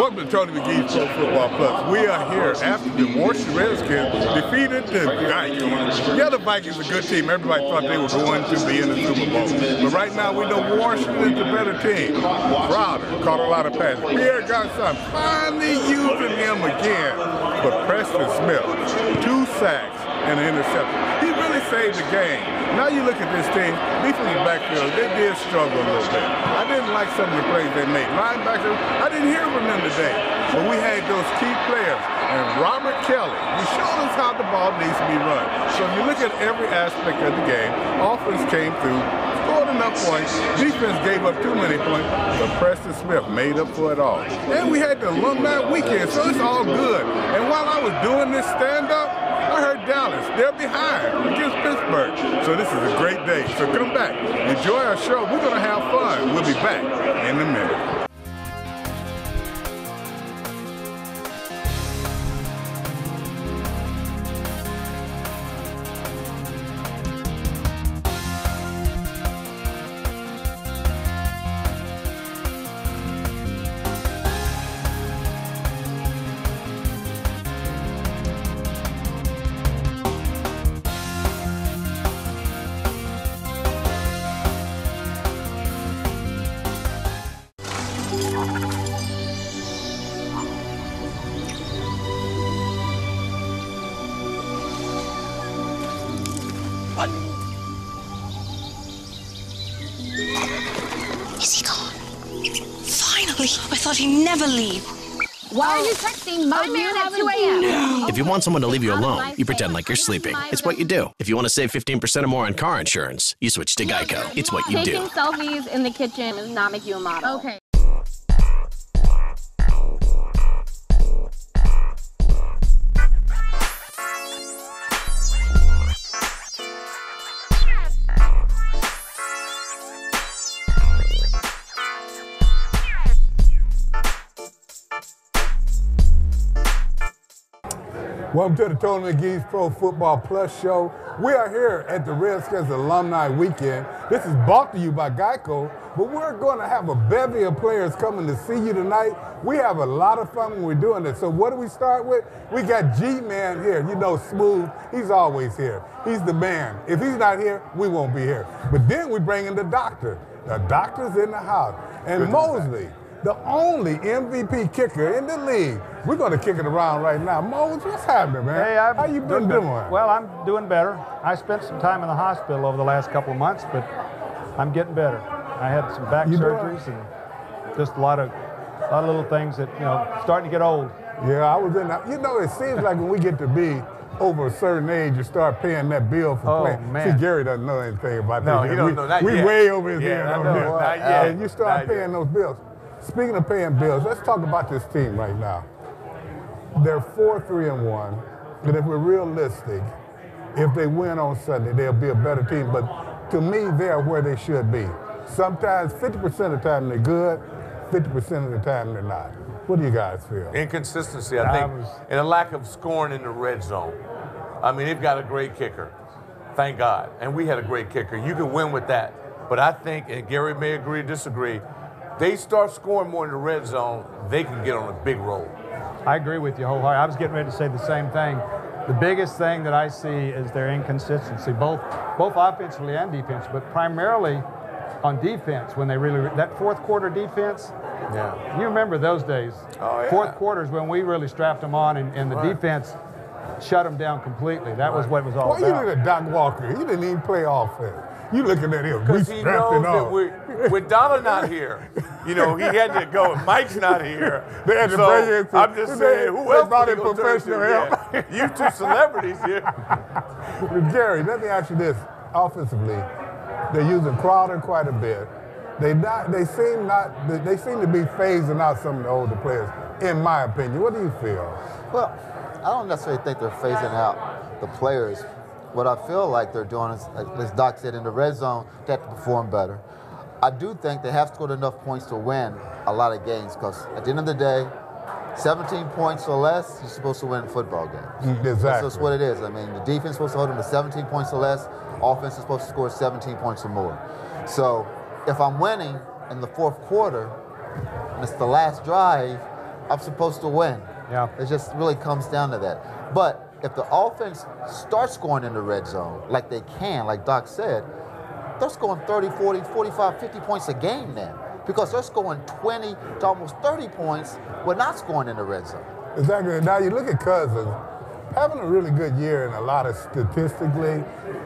Welcome to Tony McGee's Pro Football Plus. We are here after the Washington Redskins defeated the Vikings. Yeah, the Vikings are a good team. Everybody thought they were going to be in the Super Bowl. But right now, we know Washington's the better team. Crowder caught a lot of passes. Pierre Garcon finally using him again. But Preston Smith, two sacks and an interception. Saved the game. Now you look at this team, defensive backfield, they did struggle a little bit. I didn't like some of the plays they made. Linebackers, I didn't hear from them today. But we had those key players. And Robert Kelley, he showed us how the ball needs to be run. So if you look at every aspect of the game, offense came through, scored enough points. Defense gave up too many points, but Preston Smith made up for it all. And we had the alumni weekend, so it's all good. And while I was doing this stand-up, I heard Dallas. They're behind against Pittsburgh. So this is a great day. So come back. Enjoy our show. We're going to have fun. We'll be back in a minute. Texting my man at 2 a.m.? If you want someone to leave you alone, you pretend like you're sleeping. It's what you do. If you want to save 15% or more on car insurance, you switch to Geico. It's what you do. Taking selfies in the kitchen does not make you a model. Okay. Welcome to the Tony McGee's Pro Football Plus show. We are here at the Redskins Alumni Weekend. This is brought to you by Geico, but we're going to have a bevy of players coming to see you tonight. We have a lot of fun when we're doing this. So what do we start with? We got G-Man here. You know, Smooth, he's always here. He's the man. If he's not here, we won't be here. But then we bring in the doctor. The doctor's in the house. And Mosley, the only MVP kicker in the league. We're going to kick it around right now. Mose, what's happening, man? Hey, I'm How you been good. doing? Well, I'm doing better. I spent some time in the hospital over the last couple of months, but I'm getting better. I had some back You doing? surgeries and just a lot of, a lot of little things that you know starting to get old. Yeah, I was in that. You know, it seems like when we get to be over a certain age, you start paying that bill for Oh, playing. man. See, Gary doesn't know anything about No, this. he don't we, know, not we yet. way over his Yeah, head I on know, not uh, yet, And you start not paying yet. those bills. Speaking of paying bills, let's talk about this team right now. They're four, three, and one. And if we're realistic, if they win on Sunday, they'll be a better team. But to me, they're where they should be. Sometimes 50% of the time they're good, 50% of the time they're not. What do you guys feel? Inconsistency, I I think, was- and a lack of scoring in the red zone. I mean, they've got a great kicker, thank God, and we had a great kicker. You can win with that, but I think, and Gary may agree or disagree, they start scoring more in the red zone, they can get on a big roll. I agree with you wholeheartedly. I was getting ready to say the same thing. The biggest thing that I see is their inconsistency, both both offensively and defense, but primarily on defense when they really that fourth quarter defense. Yeah. You remember those days? Oh, yeah. Fourth quarters when we really strapped them on and, and the Right. defense shut them down completely. That was what it was all Why you about. look at Doc Walker? He didn't even play offense. You looking at him? We Because he strapped knows it that on. we're, with Donna not here, you know, he had to go. Mike's not here. They had to so bring in I'm just saying, who else brought in professional to? help. You two celebrities here. But Gary, let me ask you this: offensively, they're using Crowder quite a bit. They not. They seem not. They, they seem to be phasing out some of the older players. In my opinion, what do you feel? Well, I don't necessarily think they're phasing out the players. What I feel like they're doing is, as Doc said, in the red zone, they have to perform better. I do think they have scored enough points to win a lot of games because at the end of the day, 17 points or less, you're supposed to win football games. Mm, That's just what it is. I mean, the defense is supposed to hold them to 17 points or less. Offense is supposed to score 17 points or more. So if I'm winning in the fourth quarter, and it's the last drive, I'm supposed to win. Yeah. It just really comes down to that. But if the offense starts scoring in the red zone, like they can, like Doc said, they're scoring 30, 40, 45, 50 points a game now. Because they're scoring 20 to almost 30 points when not scoring in the red zone. Exactly. Now you look at Cousins, having a really good year in a lot of statistically,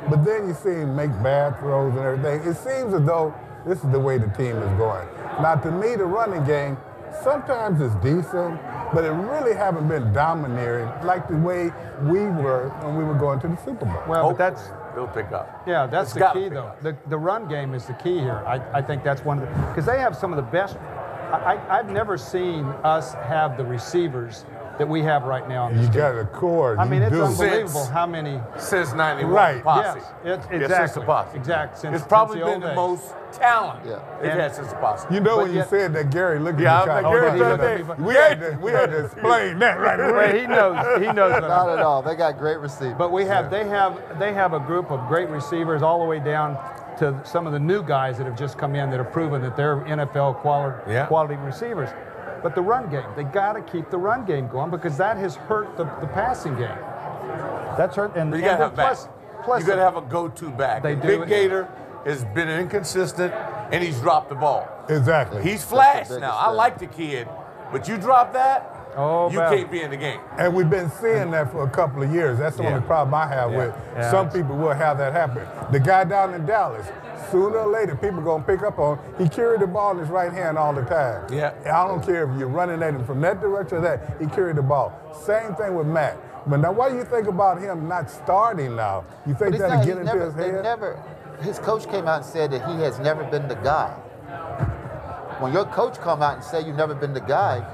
but then you see him make bad throws and everything. It seems as though this is the way the team is going. Now to me, the running game sometimes is decent, but it really haven't been domineering like the way we were when we were going to the Super Bowl. Well, but that's They'll pick up. Yeah, that's It's the key, though. up. The, the run game is the key here. I, I think that's one of the because they have some of the best. I, I, I've never seen us have the receivers that we have right now. You this team. got a core. I mean, it's do. unbelievable Since- how many. Since 91, Right. posse. Yes, it's Yeah, exactly. since the posse. Exact. Since, it's probably since the been the days. most talent Yeah. they've And- had since the posse. You know But when you said that, Gary looked Yeah, at me I'm kind like, of- Gary said no, that. we had to we had to explain that right Well, away. he knows. He knows. Not at all. They got great receivers. But we have they have they have a group of great receivers all the way down to some of the new guys that have just come in that have proven that they're NFL quality Yeah. quality receivers. But the run game, they got to keep the run game going because that has hurt the, the passing game. That's hurt. And, But you and gotta have then back. plus, plus you gotta have a go-to back. They do. Big Gator has been inconsistent, and he's dropped the ball. exactly. He's flashed biggest now. I like the kid, but you drop that, Oh, you Val. can't be in the game. And we've been seeing that for a couple of years. That's the Yeah. only problem I have Yeah. with Yeah, some people will have that happen. The guy down in Dallas, sooner or later, people gonna pick up on. He carried the ball in his right hand all the time. Yeah. I don't care if you're running at him from that direction or that. He carried the ball. Same thing with Matt. But now, what do you think about him not starting now? You think he's that'll not- get into never, his they head? never, his coach came out and said that he has never been the guy. When your coach come out and say you've never been the guy,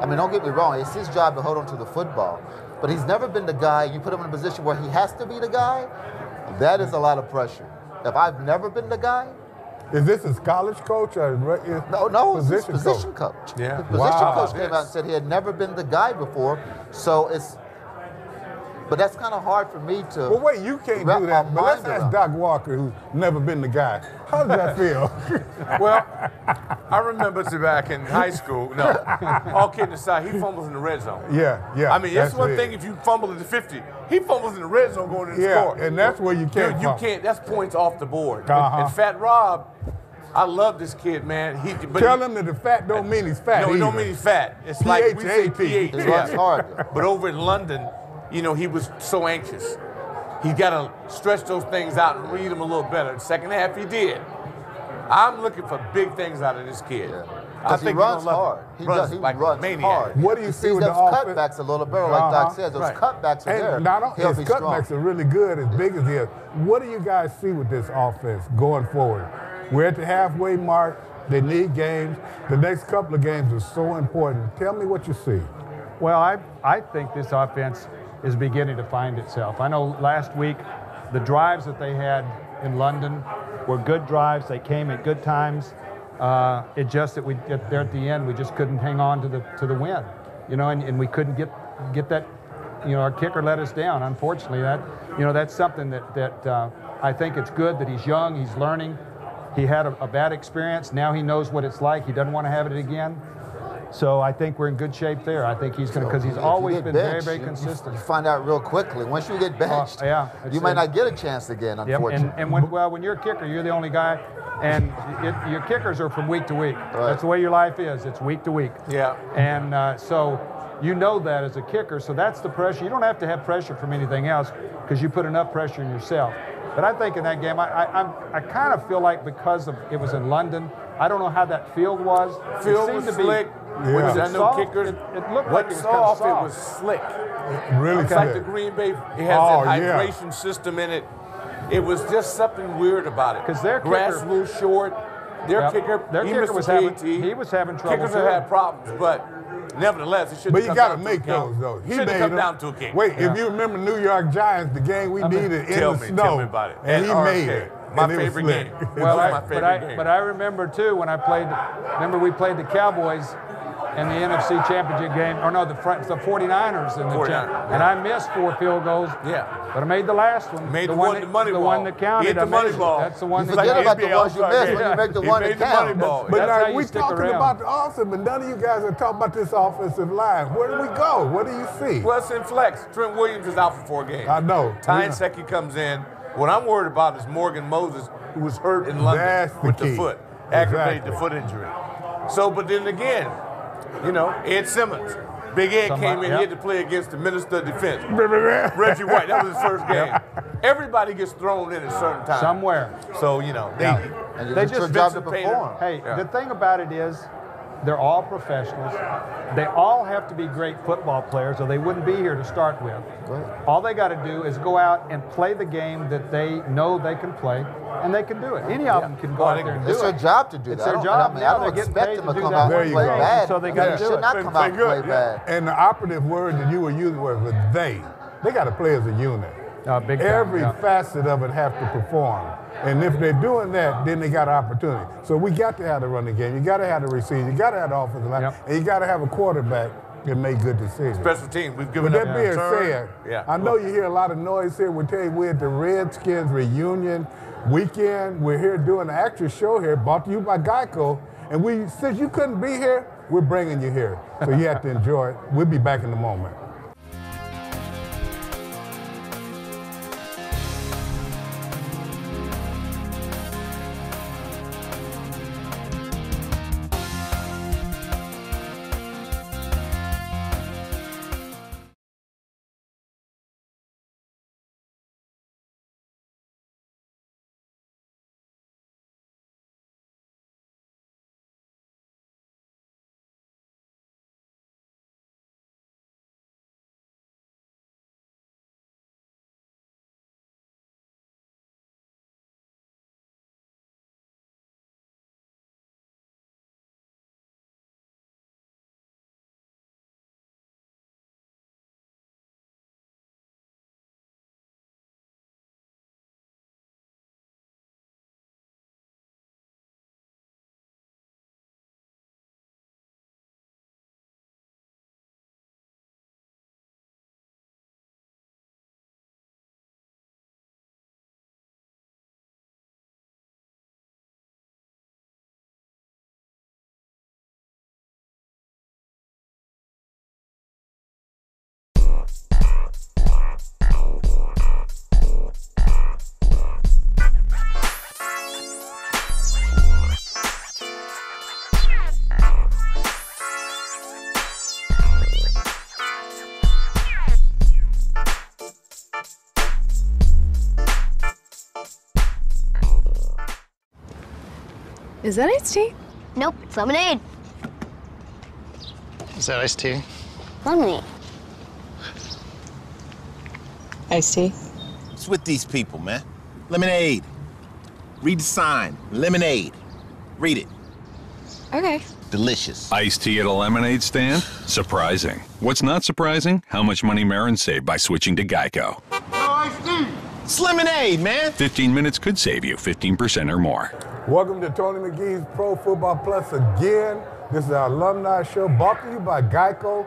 I mean, don't get me wrong, it's his job to hold on to the football. But he's never been the guy. You put him in a position where he has to be the guy, that is a lot of pressure. If I've never been the guy, Is this his college coach or is no, no, position position coach? coach. Yeah. The position Wow. coach came out and said he had never been the guy before. So it's, but that's kind of hard for me to. Well, wait, you can't do that. But let's ask. Doc Walker, who's never been the guy. How does that feel? Well, I remember to back in high school. No, all kidding aside, he fumbles in the red zone. yeah, yeah. I mean, it's that's one it. thing if you fumble at the 50. He fumbles in the red zone going to the Yeah, score. and that's where you can't Dude, you can't. That's points off the board. Uh-huh. And Fat Rob, I love this kid, man. He but Tell he, him that the fat don't mean he's fat. No, it don't mean he's fat. It's like we say P-H-A-T. PH. He runs hard. But over in London, you know, he was so anxious. He got to stretch those things out and read them a little better. The second half, he did. I'm looking for big things out of this kid. Yeah. I Because he think you're runs hard. him. He runs does. He like runs maniac. hard. What do you He see with those offense? cutbacks a little better, like Uh-huh. Doc says. Those Right. cutbacks are there. And not He'll his be strong. cutbacks are really good, as big as he is. What do you guys see with this offense going forward? We're at the halfway mark. They need games. The next couple of games are so important. Tell me what you see. Well, I, I think this offense is beginning to find itself. I know last week the drives that they had in London were good drives. They came at good times. Uh, it just that we get there at the end, we just couldn't hang on to the to the win, you know, and, and we couldn't get get that. You know, our kicker let us down. Unfortunately, that you know that's something that that uh, I think it's good that he's young, he's learning. He had a, a bad experience. Now he knows what it's like. He doesn't want to have it again. So I think we're in good shape there. I think he's going to because he's always been benched, very, very you- consistent. You find out real quickly. Once you get benched, yeah, you might not get a chance again, Yep. And, and when, well, when you're a kicker, you're the only guy, and it, your kickers are from week to week. That's the way your life is. It's week to week. Yeah. And uh, so you know that as a kicker. So that's the pressure. You don't have to have pressure from anything else because you put enough pressure on yourself. But I think in that game, I, I, I'm, I kind of feel like because of it was in London, I don't know how that field was. Field seemed was to be- slick. Yeah. Was Was it I soft? kickers. It- it looked what like it was kinda soft, It was slick. Really It's like the. Green Bay. It has Oh, that yeah. hydration system in it. It was just something weird about it. Because their grass kicker- rule short. Their Yep. kicker, Their he kicker missed was the having- PAT. he was having trouble, Kickers too. have had problems, but nevertheless, it shouldn't But you come got to down to a make kick. those though. He shouldn't made have come them. down to a kick. Wait, Yeah. if you remember New York Giants, the game we mean, needed in tell the me, snow, tell me about it. and he made it. My and it was favorite game. Well, I, was my but favorite I game. but I remember too when I played. Remember we played the Cowboys in the NFC Championship game, or no, the the 49ers in the 49, champ, yeah. and I missed four field goals. Yeah. But I made the last one. Made the, one, one, that, the money the ball. one that counted. Hit the I money made it. ball. That's the one You that Forget forget about the NBA ones you missed when you make the He one made that the money counts. ball. But That's how now you we stick talking around. about the offense, but none of you guys are talking about this offensive line. Where do we go? What do you see? Plus in flex, Trent Williams is out for four games. I know. Ty We- Nsekhe comes in. What I'm worried about is Morgan Moses, who was hurt in London That's with key. the foot, aggravated Exactly. the foot injury. So, but then again, you know, Ed Simmons. Big Ed Somebody- came in yep. here to play against the Minister of Defense. Reggie White, that was his first game. Everybody gets thrown in at certain times. Somewhere. So, you know, they, And They just- job to Vinston Painter. perform. Hey, Yeah. the thing about it is, they're all professionals. They all have to be great football players, or they wouldn't be here to start with. Right. All they got to do is go out and play the game that they know they can play, and they can do it. Any of them can go Oh, out there and can- do It's their job to do It's that. their job. I mean, Now I don't they're getting expect paid them to to do come that out There and you play go. bad. So they They gotta do should it. not Play- come play out and play yeah. bad. And the operative word that you were using was they. They got to play as a unit. Uh, big time, Every yeah. facet of it have to perform. And if they're doing that, then they got an opportunity. So we got to have the running game. You got to have the receiver. You got to have the offensive line. Yep. And you got to have a quarterback that make good decisions. special team. We've given With up that being turn. said, yeah. I know you hear a lot of noise here. We tell you we're at the Redskins reunion weekend. We're here doing an actual show here, brought to you by Geico. And we, since you couldn't be here, we're bringing you here. So you have to enjoy it. We'll be back in a moment. Is that iced tea? Nope, it's lemonade. Is that iced tea? Lemonade. Iced tea. What's with these people, man? Lemonade. Read the sign. Lemonade. Read it. Okay. Delicious. Iced tea at a lemonade stand? Surprising. What's not surprising? How much money Marin saved by switching to Geico. No iced tea. It's lemonade, man. 15 minutes could save you 15% or more. Welcome to Tony McGee's Pro Football Plus again. This is our alumni show brought to you by Geico.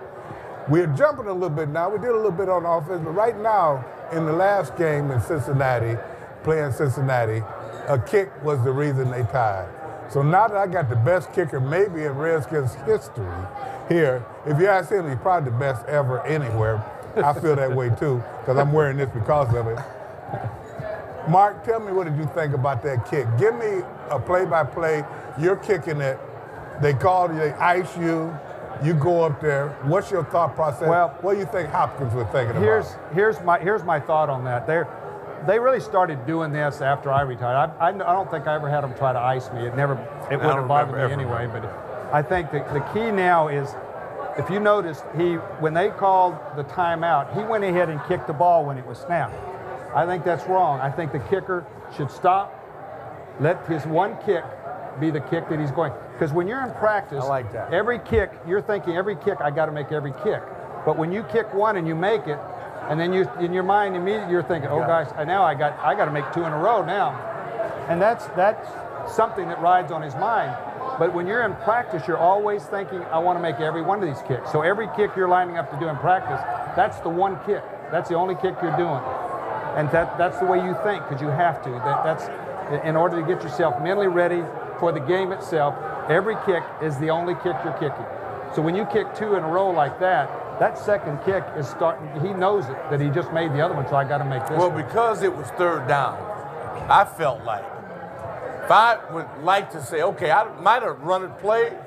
We're jumping a little bit now. We did a little bit on offense, but right now, in the last game in Cincinnati, playing Cincinnati, a kick was the reason they tied. So now that I got the best kicker maybe in Redskins history here, if you ask him, he's probably the best ever anywhere. I feel that way too, because I'm wearing this because of it. Mark, tell me what did you think about that kick? Give me a play-by-play. You're kicking it. They called you. They ice you. You go up there. What's your thought process? Well- what do you think Hopkins was thinking Here's about? here's my here's my thought on that. They they really started doing this after I retired. I, I, I don't think I ever had them try to ice me. It never it wouldn't don't have bothered me remember ever. anyway. But I think the, the key now is if you noticed he when they called the timeout, he went ahead and kicked the ball when it was snapped. I think that's wrong. I think the kicker should stop, let his one kick be the kick that he's going. Because when you're in practice, I like that. every kick, you're thinking every kick, I got to make every kick. But when you kick one and you make it, and then you in your mind immediately you're thinking, oh Yeah. gosh, now I got I got to make two in a row now, and that's that's something that rides on his mind. But when you're in practice, you're always thinking, I want to make every one of these kicks. So every kick you're lining up to do in practice, that's the one kick. That's the only kick you're doing. And that, that's the way you think because you have to. That, that's in order to get yourself mentally ready for the game itself. Every kick is the only kick you're kicking. So when you kick two in a row like that, that second kick is starting. He knows it that he just made the other one, so I got to make this. Well, one. because it was third down, I felt like if I would like to say, okay, I might have run it play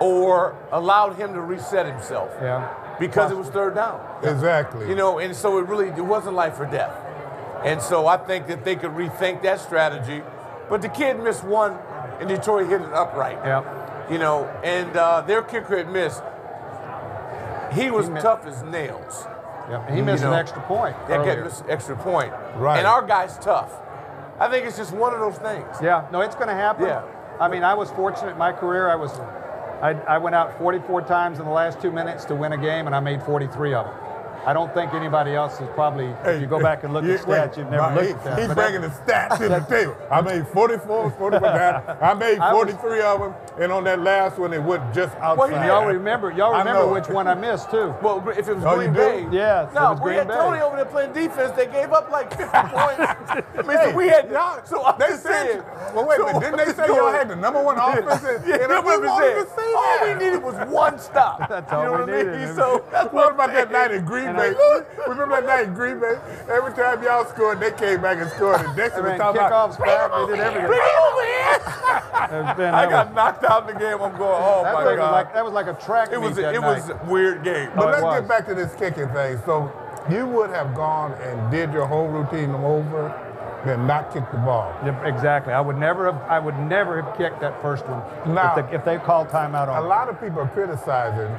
or allowed him to reset himself. Yeah. Because it was third down. Exactly. You know, and so it really it wasn't life or death. And so I think that they could rethink that strategy. But the kid missed one, and Detroit hit it upright. Yeah. You know, and uh, their kicker had missed. He was He tough as nails. Yeah, he missed You an extra point. That earlier. missed an extra point. Right. And our guy's tough. I think it's just one of those things. Yeah, no, it's going to happen. Yeah. I mean, I was fortunate in my career. I was, I, I went out 44 times in the last two minutes to win a game, and I made 43 of them. I don't think anybody else is probably. if you go back and look you- at stats, wait, you've never my- looked he- at that. He's But bringing that- the stats to the table. I made 44, 44 times. I made I was- 43 of them, and on that last one, it went just outside. And y'all remember, y'all remember which one I missed too. Well, if it was Oh, Green you do? Bay. Yes, it No, was we Green had Bay. Tony over there playing defense. They gave up like 50 points. I mean, so we had y'all. So I'm They just said, saying. well, wait so minute, didn't they say y'all had the number one offense? in- Yeah, and that's we what we wanted said. to see All we needed was one stop. That's you all know we what I mean? needed. So that's What what about that night in Green And Bay? Remember that night in Green Bay? Every time y'all scored, they came back and scored. And Dexter was talking about, back. They did everything. Bring it over here. I got knocked out in the game. I'm going, oh that my was God. like that was like a track it was meet that it night. was a weird game. But Oh, let's was. get back to this kicking thing. So you would have gone and did your whole routine over, then not kicked the ball. Yeah, exactly. I would never have. I would never have kicked that first one Now- if, they, if they called timeout on. A lot of people are criticizing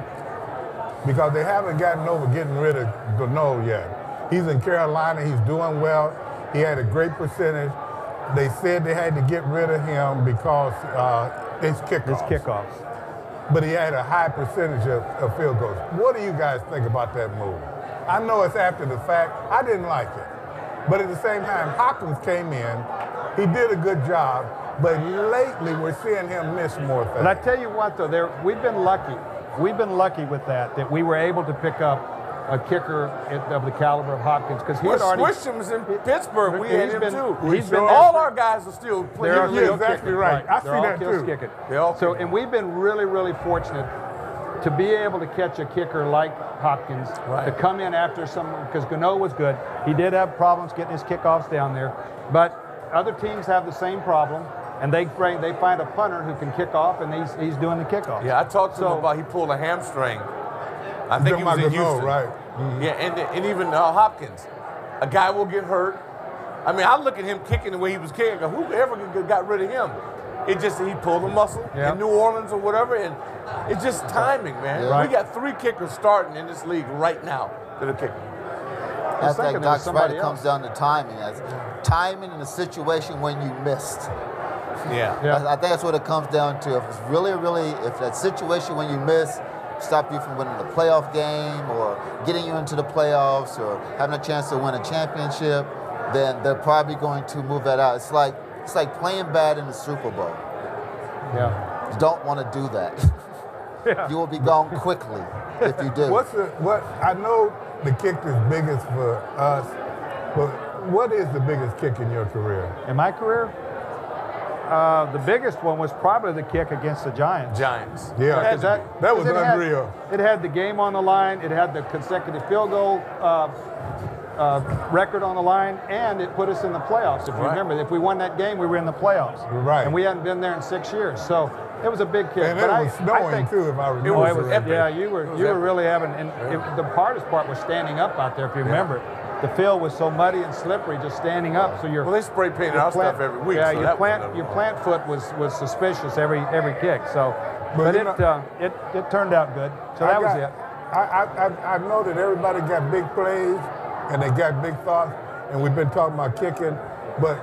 because they haven't gotten over getting rid of Gano yet. He's in Carolina. He's doing well. He had a great percentage. They said they had to get rid of him because uh, it's kickoffs. His kickoffs. But he had a high percentage of, of field goals. What do you guys think about that move? I know it's after the fact. I didn't like it. But at the same time, Hopkins came in. He did a good job. But lately, we're seeing him miss more things. But I tell you what, though, there we've been lucky. We've been lucky with that that we were able to pick up a kicker of the caliber of Hopkins because he Well, already. Suisham's in Pittsburgh. We He's had him been- too. he's been all our guys are still playing. You're kill exactly kicking, right. I They're see all that kills too. kicking. They all So, and we've been really, really fortunate to be able to catch a kicker like Hopkins Right. to come in after some because Gano was good. He did have problems getting his kickoffs down there, but other teams have the same problem, and they bring they find a punter who can kick off, and he's he's doing the kickoffs. Yeah, I talked to So- him about he pulled a hamstring. I think he was in about Gano, Houston. right. Yeah, and, and even uh, Hopkins. A guy will get hurt. I mean, I look at him kicking the way he was kicking. I go, Whoever got- got rid of him? It just he pulled a muscle Yeah. in New Orleans or whatever, and it's just timing, man. Yeah. Right. We got three kickers starting in this league right now that are kicking. I was think thinking there was Doc's right. somebody It comes else. down to timing. That's timing in a situation when you missed. Yeah. Yeah. I I think that's what it comes down to. If it's really, really, if that situation when you miss stop you from winning the playoff game or getting you into the playoffs or having a chance to win a championship, then they're probably going to move that out. It's like it's like playing bad in the Super Bowl. yeah. You don't want to do that. Yeah. You will be gone quickly if you do. What's the what? I know the kick is biggest for us, but what is the biggest kick in your career? In my career, uh, the biggest one was probably the kick against the Giants. Giants. Yeah, Because that, that was because it had- unreal. it had the game on the line. It had the consecutive field goal uh, uh, record on the line, and it put us in the playoffs. If you Right. remember, if we won that game, we were in the playoffs. Right. And we hadn't been there in six years, so it was a big kick. And But it I- was I snowing think- too, if I remember. It was correctly. Yeah, you were It was you were really having, and it, the hardest part was standing up out there. If you remember, it. The field was so muddy and slippery, just standing up. So you're Well, they spray painted your our plant- stuff every week. Yeah, so your plant your plant foot was was suspicious every every kick. So, But but, it know- uh, it it turned out good. So I that was it. I, I, I, I know that everybody got big plays and they got big thoughts, and we've been talking about kicking, but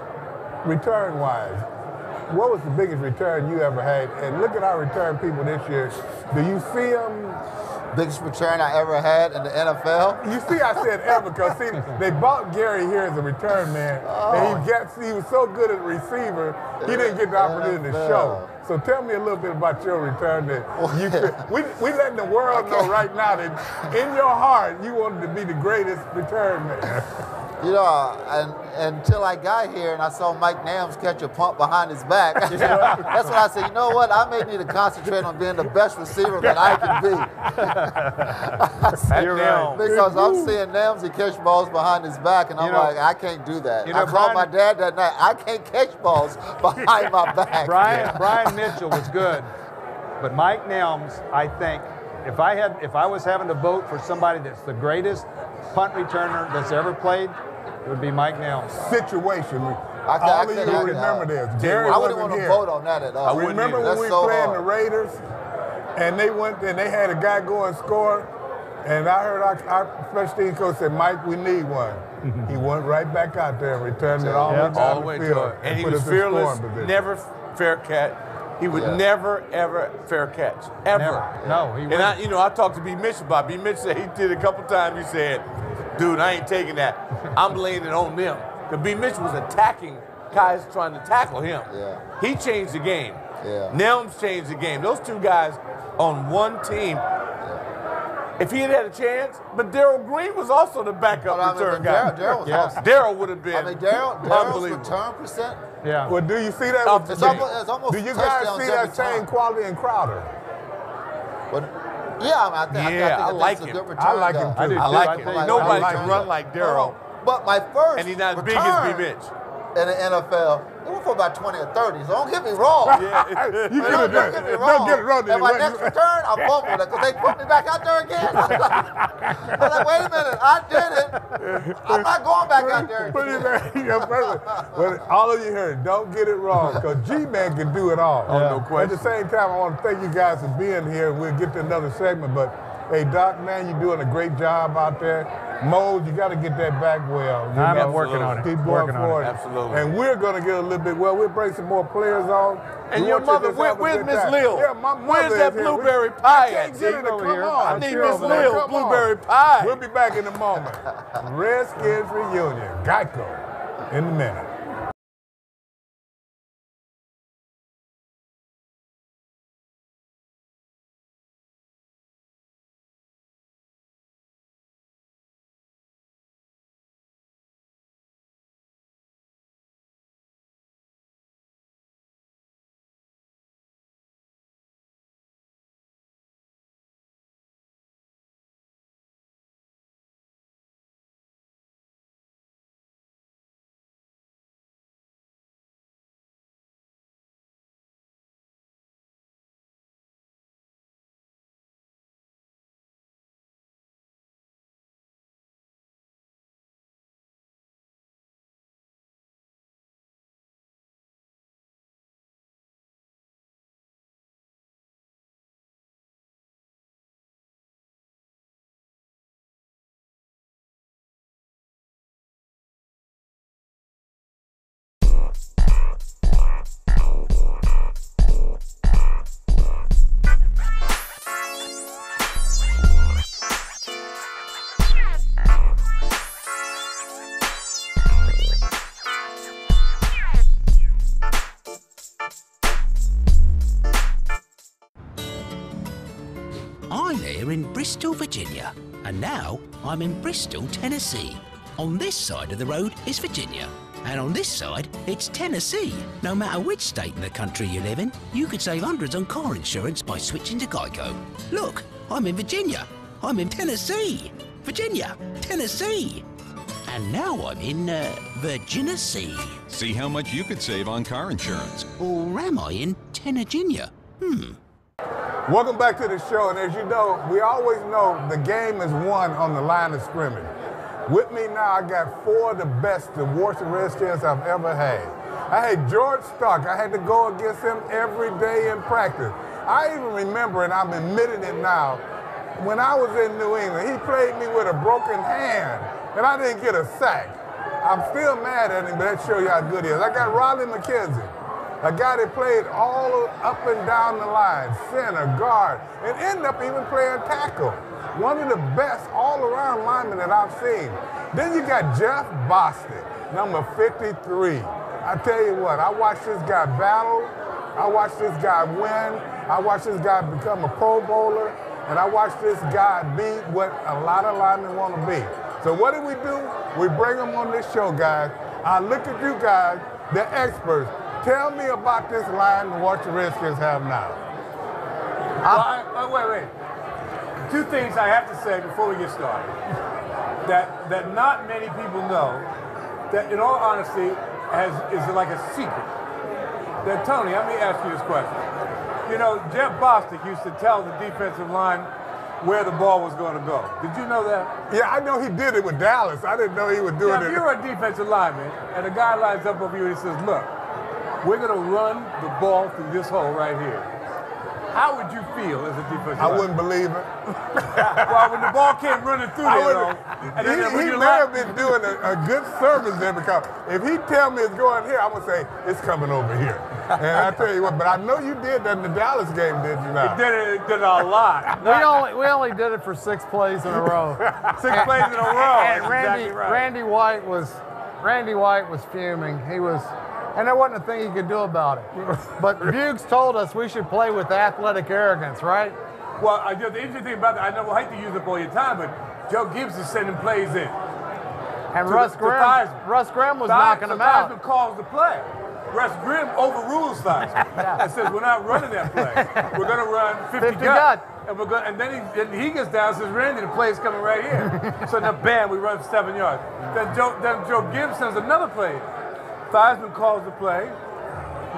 return wise, what was the biggest return you ever had? And look at our return people this year. Do you see them? Biggest return I ever had in the NFL. You see, I said ever because see, they bought Gary here as a return man, oh. and he got he was so good at a receiver, he didn't get the opportunity to show. So tell me a little bit about your return. That you could, we we letting the world know right now that in your heart you wanted to be the greatest return man. You know, and, until I got here and I saw Mike Nelms catch a punt behind his back, that's when I said, you know what? I may need to concentrate on being the best receiver that I can be. said, You're right. Because I'm seeing Namsy catch balls behind his back, and I'm You know- like, I can't do that. you know, I called Brian- my dad that night. I can't catch balls behind my back. Brian Brian Mitchell was good, but Mike Nelms, I think, if I had if I was having to vote for somebody that's the greatest punt returner that's ever played, it would be Mike Nelms. Situation. I can- I All of can- you remember this. I wouldn't want to here. vote on that at all. I remember when we so were playing hard. the Raiders, and they went and they had a guy go and score, and I heard our, our special team coach say, "Mike, we need one." he went right back out there and returned it all the way down all the the way field to it. And he was us in scoring fearless, never fair catch. He would Yeah. never, ever fair catch. Ever. Never. No, he And wouldn't. I, you know, I talked to B. Mitch about it. B. Mitch said he did a couple times. He said, dude, I ain't taking that. I'm laying it on them. Because B. Mitch was attacking guys trying to tackle him. Yeah. He changed the game. Yeah. Nelms changed the game. Those two guys on one team. If he had had a chance, but Darrell Green was also the backup But I mean, return guy. Darrell- Darrell was Yeah. awesome. Darrell would have been I mean, Darrell, Darrell's return percent. Yeah. Well, do you see that? Off the It's team. almost, it's almost do you guys see that same time. quality in Crowder? But yeah, I, mean, I think, I think, Yeah, I think I that's like a him. good return. I like him too. I do I like I it. think- Nobody I can like run like Darrell. But my first And he's not as big as B. return Mitch. In the NFL, it was for about 20 or 30. So don't get me wrong. you Don't, get it don't get me Don't wrong. get it wrong. And my It next wasn't- return, I fumbled it because they put me back out there again. I was like, wait a minute, I did it. I'm not going back out there. Put it again. back. Yeah, perfect. Well, all of you here, don't get it wrong, because G-Man can do it all. Oh, no At the same time, I want to thank you guys for being here. We'll get to another segment, but hey, Doc, man, you're doing a great job out there. Mose, you got to get that back well. you I'm know. working on it. Keep going Working on it. it. Absolutely. And we're going to get a little bit, well, we'll bring some more players on. And We your want you mother, just where, where's Miss. Lil? Yeah, my mother Where's that is here. Blueberry pie I can't get her to come here. on. I need She Miss. Lil blueberry on. pie. We'll be back in a moment. Redskins reunion, Geico, in a minute. Bristol, Virginia, and now I'm in Bristol, Tennessee. On this side of the road is Virginia, and on this side it's Tennessee. No matter which state in the country you live in, you could save hundreds on car insurance by switching to Geico. Look, I'm in Virginia. I'm in Tennessee. Virginia, Tennessee. And now I'm in uh, Virginia Sea. See how much you could save on car insurance. Or am I in Tennessee? Hmm. Welcome back to the show, and as you know, we always know the game is won on the line of scrimmage. With me now, I got four of the best the Washington Redskins I've ever had. I had George Starke. I had to go against him every day in practice. I even remember, and I'm admitting it now, when I was in New England, he played me with a broken hand, and I didn't get a sack. I'm still mad at him, but that shows you how good he is. I got Raleigh McKenzie. A guy that played all up and down the line, center, guard, and ended up even playing tackle. One of the best all-around linemen that I've seen. Then you got Jeff Bostic, number 53. I tell you what, I watched this guy battle I watched this guy win. I watched this guy become a Pro Bowler. And I watched this guy be what a lot of linemen want to be. So what do we do? We bring them on this show, guys. I look at you guys, the experts. Tell me about this line and what the Redskins have now. Well, I, oh, wait, wait. Two things I have to say before we get started. That that not many people know. That, in all honesty, has is like a secret. That Tony, let me ask you this question. You know, Jeff Bostic used to tell the defensive line where the ball was going to go. Did you know that? Yeah, I know he did it with Dallas. I didn't know he was doing now, it. If you're a defensive lineman and a guy lines up over you and he says, "Look, we're going to run the ball through this hole right here." How would you feel as a defensive I lineman? wouldn't believe it. well, when the ball came running through I there, wouldn't- though, and then he, when he may line- have been doing a, a good service there because if he tell me it's going here, I'm gonna say it's coming over here. And I tell you what, but I know you did that in the Dallas game, did you not? It did it, it did a lot. We only we only did it for six plays in a row. Six plays in a row. And Randy exactly right. Randy White was Randy White was fuming. He was, and there wasn't a thing he could do about it. But Bukes told us we should play with athletic arrogance, right? Well, I, the interesting thing about that, I never hate to use up all your time, but Joe Gibbs is sending plays in. And Russ Grimm, Russ Grimm was Theis- knocking so him out. Theismann calls the play. Russ Grimm overrules Theismann and says, "We're not running that play. We're going to run 50, 50 gut. gut. And, we're gonna, and then he, then he gets down and says, Randy, the play's coming right here. so then, bam, we run seven yards. Then Joe, then Joe Gibbs sends another play. Theismann calls the play.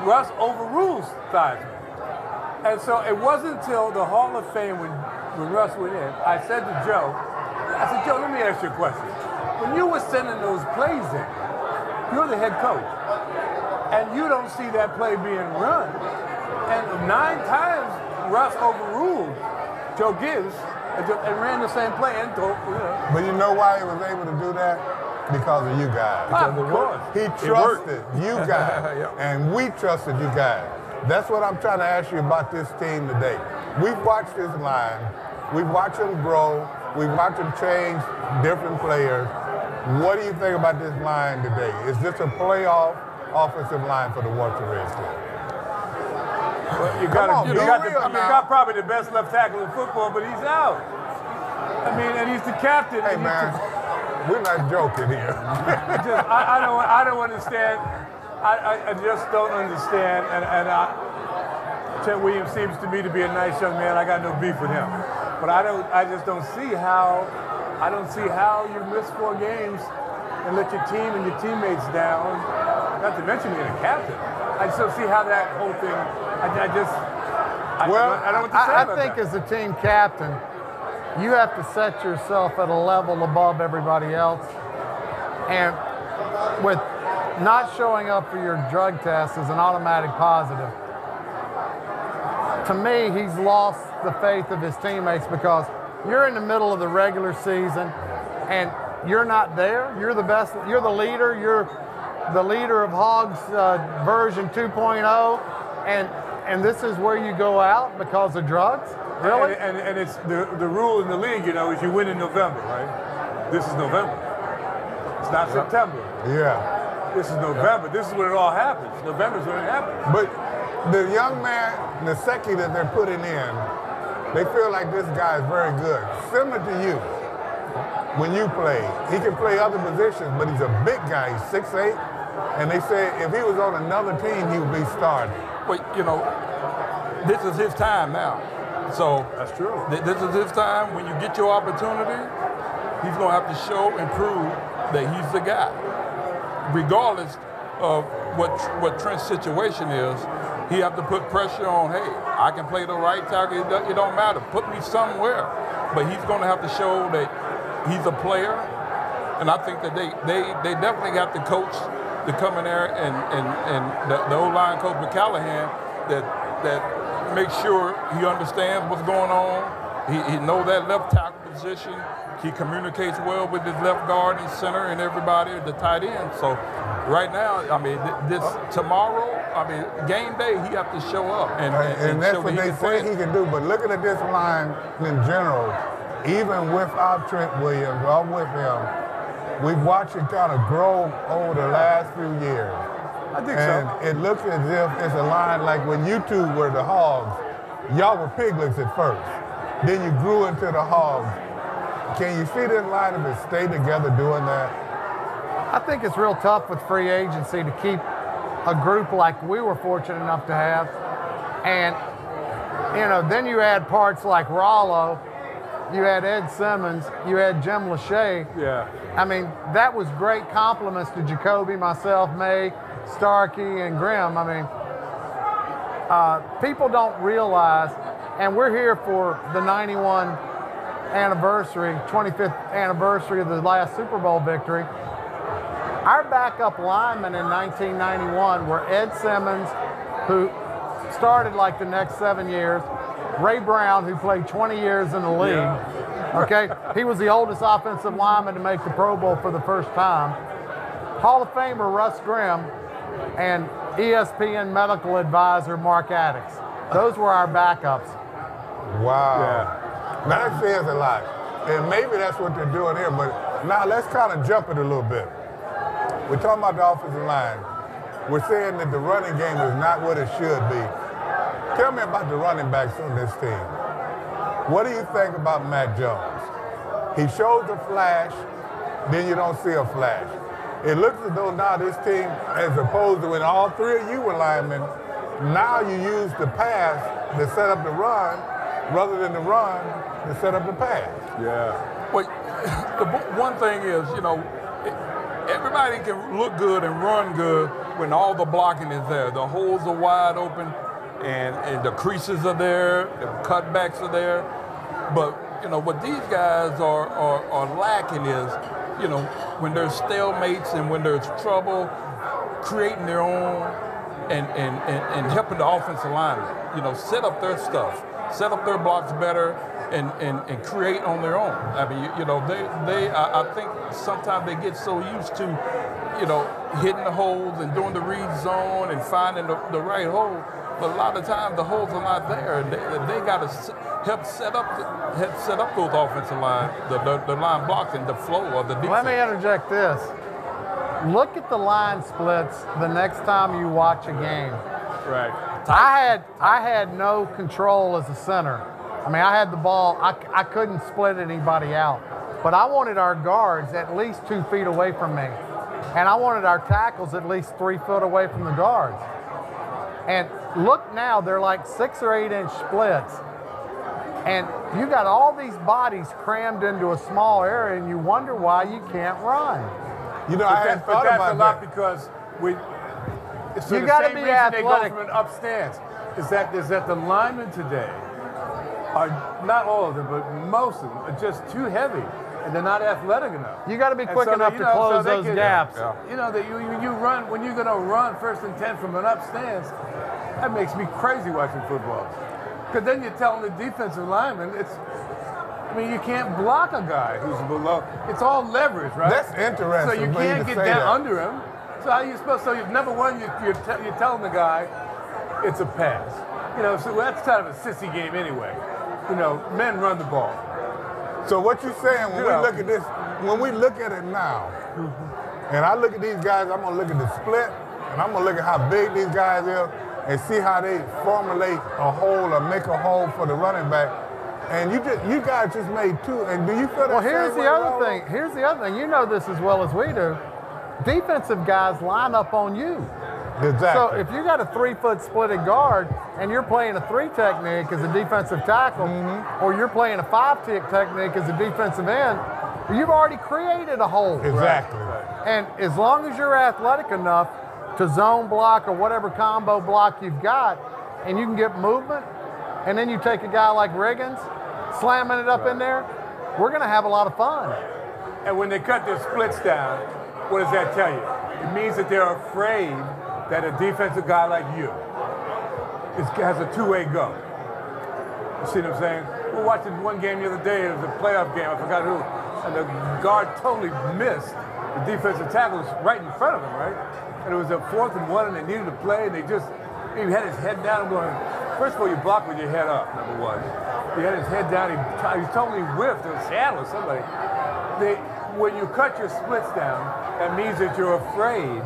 Russ overrules Theismann. And so it wasn't until the Hall of Fame when, when Russ went in, I said to Joe, I said, Joe, let me ask you a question. When you were sending those plays in, you're the head coach, and you don't see that play being run. And nine times Russ overruled Joe Gibbs and, ran the same play and told, you know, But you know why he was able to do that? Because of you guys. Because of course. He trusted you guys, Yep. and we trusted you guys. That's what I'm trying to ask you about this team today. We've watched this line. We've watched them grow. We've watched them change different players. What do you think about this line today? Is this a playoff offensive line for the Washington Redskins? Well, you got, on, you, got, the, I mean, you got probably the best left tackle in football, but he's out. I mean, and he's the captain. Hey man, we're not joking here. just, I, I don't, I don't understand. I, I, I just don't understand. And, and I, Chet Williams seems to me to be a nice young man. I got no beef with him, but I don't. I just don't see how. I don't see how you miss four games and let your team and your teammates down. Not to mention being a captain. I just don't see how that whole thing. I, I just. I, Well, I don't I, I think that. as a team captain, you have to set yourself at a level above everybody else. And with not showing up for your drug test is an automatic positive. To me, he's lost the faith of his teammates because you're in the middle of the regular season and you're not there. You're the best. You're the leader. You're the leader of Hogs uh, version 2.0, and and this is where you go out because of drugs. Really? And, and, and it's the, the rule in the league, you know, is you win in November, right? This is November. It's not September. Yeah. This is November. This is when it all happens. November's when it happens. But the young man, Nsekhe, that they're putting in, they feel like this guy is very good. Similar to you, when you play, he can play other positions, but he's a big guy. He's 6'8", and they say if he was on another team, he would be starting. But you know, this is his time now. So that's true. this is his time. When you get your opportunity, he's gonna have to show and prove that he's the guy, regardless of what what Trent's situation is. He have to put pressure on. Hey, I can play the right tackle. It don't, it don't matter. Put me somewhere. But he's gonna have to show that he's a player. And I think that they they, they definitely got the coach to come in there and and, and the, the old line coach McCallahan that that make sure he understands what's going on. He, he know that left tackle position. He communicates well with his left guard and center and everybody, at the tight end. So right now, I mean, this tomorrow, I mean, game day, he have to show up and, and, And, that's show what that they he can play. say he can do. But looking at this line in general, even without Trent Williams or with him, we've watched it kind of grow over the last few years. I think so. and it looks as if it's a line like when you two were the hogs, y'all were piglets at first. Then you grew into the hogs. Can you see this line if it stay together doing that? I think it's real tough with free agency to keep a group like we were fortunate enough to have. And, you know, then you add parts like Rollo, you had Ed Simmons, you had Jim Lachey. Yeah. I mean, that was great compliments to Jacoby, myself, May, Starke, and Grimm. I mean, uh, people don't realize, and we're here for the 91 anniversary, 25th anniversary of the last Super Bowl victory. Our backup linemen in 1991 were Ed Simmons, who started like the next seven years, Ray Brown, who played 20 years in the league. Yeah. Okay, he was the oldest offensive lineman to make the Pro Bowl for the first time. Hall of Famer Russ Grimm and ESPN medical advisor Mark Adickes. Those were our backups. Wow. That says a lot. And maybe that's what they're doing here. But now let's kind of jump it a little bit. We're talking about the offensive line. We're saying that the running game is not what it should be. Tell me about the running backs on this team. What do you think about Matt Jones? He shows a flash, then you don't see a flash. It looks as though now this team, as opposed to when all three of you were linemen, now you use the pass to set up the run rather than the run to set up the pass. Yeah. Well, the one thing is, you know, everybody can look good and run good when all the blocking is there. The holes are wide open, and, and the creases are there, the cutbacks are there. But you know what these guys are, are, are lacking is, you know, when there's stalemates and when there's trouble, creating their own and, and, and, and helping the offensive line, you know, set up their stuff, set up their blocks better, and, and, and create on their own. I mean, you, you know, they, they I, I think sometimes they get so used to, you know, hitting the holes and doing the read zone and finding the, the right hole. But a lot of times the holes are not there, and they, they got to help set up help set up those offensive line, the, the, the line blocking, the flow of the defense. Let me interject this. Look at the line splits the next time you watch a game. Right. I had I had no control as a center. I mean, I had the ball. I, I couldn't split anybody out. But I wanted our guards at least two feet away from me. And I wanted our tackles at least three foot away from the guards. And look now, they're like six or eight inch splits. And you got all these bodies crammed into a small area, and you wonder why you can't run. You know, but I that- hadn't but thought that's about a lot that. because we. It's for You the gotta be reason athletic. they go from an up stance. Is that is that the linemen today are not all of them, but most of them are just too heavy and they're not athletic enough. You gotta be quick so enough to know, close so those can- gaps. You know that you, you run when you're gonna run first and ten from an up stance. That makes me crazy watching football. Because then you're telling the defensive lineman it's. I mean, you can't block a guy who's below. It's all leverage, right? That's interesting So you can't to get down that. under him. So how you supposed? So you number one, you, you're, te- you're telling the guy it's a pass. You know, so that's kind of a sissy game anyway. You know, men run the ball. So what you're saying when You know. we look at this, when we look at it now, and I look at these guys, I'm gonna look at the split, and I'm gonna look at how big these guys are, and see how they formulate a hole or make a hole for the running back. And you just, you guys just made two. And do you feel that? Well, here's the other thing. Here's the other thing. You know this as well as we do. Defensive guys line up on you. Exactly. So if you got a three foot splitted guard and you're playing a three technique as a defensive tackle, Mm-hmm. or you're playing a five tick technique as a defensive end, you've already created a hole. Exactly. And as long as you're athletic enough to zone block or whatever combo block you've got, and you can get movement, and then you take a guy like Riggins, slamming it up in there, we're going to have a lot of fun. And when they cut their splits down, what does that tell you? It means that they're afraid that a defensive guy like you is, has a two-way go. You see what I'm saying? We were watching one game the other day. It was a playoff game. I forgot who. And the guard totally missed the defensive tackle was right in front of him, right? And it was a fourth and one, and they needed to play, and they just he had his head down I'm going. First of all, you block with your head up. Number one. He had his head down. He, he totally whiffed. Was Seattle or somebody. They, when you cut your splits down, that means that you're afraid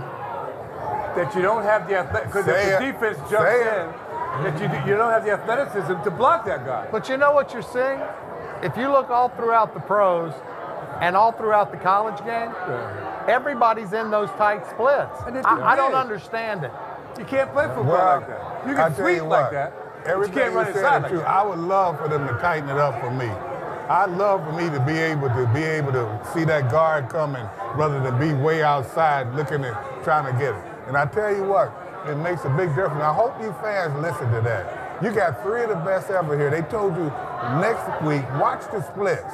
that you don't have the athletic because if the defense jumps Say in, that you you don't have the athleticism to block that guy. But you know what you're seeing? If you look all throughout the pros and all throughout the college game, everybody's in those tight splits. And I, I don't understand it. You can't play football Well, like that. You I can tell sweep you like that. but you can't run you inside like that. I would love for them to tighten it up for me. I'd love for me to be able to be able to see that guard coming rather than be way outside looking at trying to get it. And I tell you what, it makes a big difference. I hope you fans listen to that. You got three of the best ever here. They told you next week, watch the splits.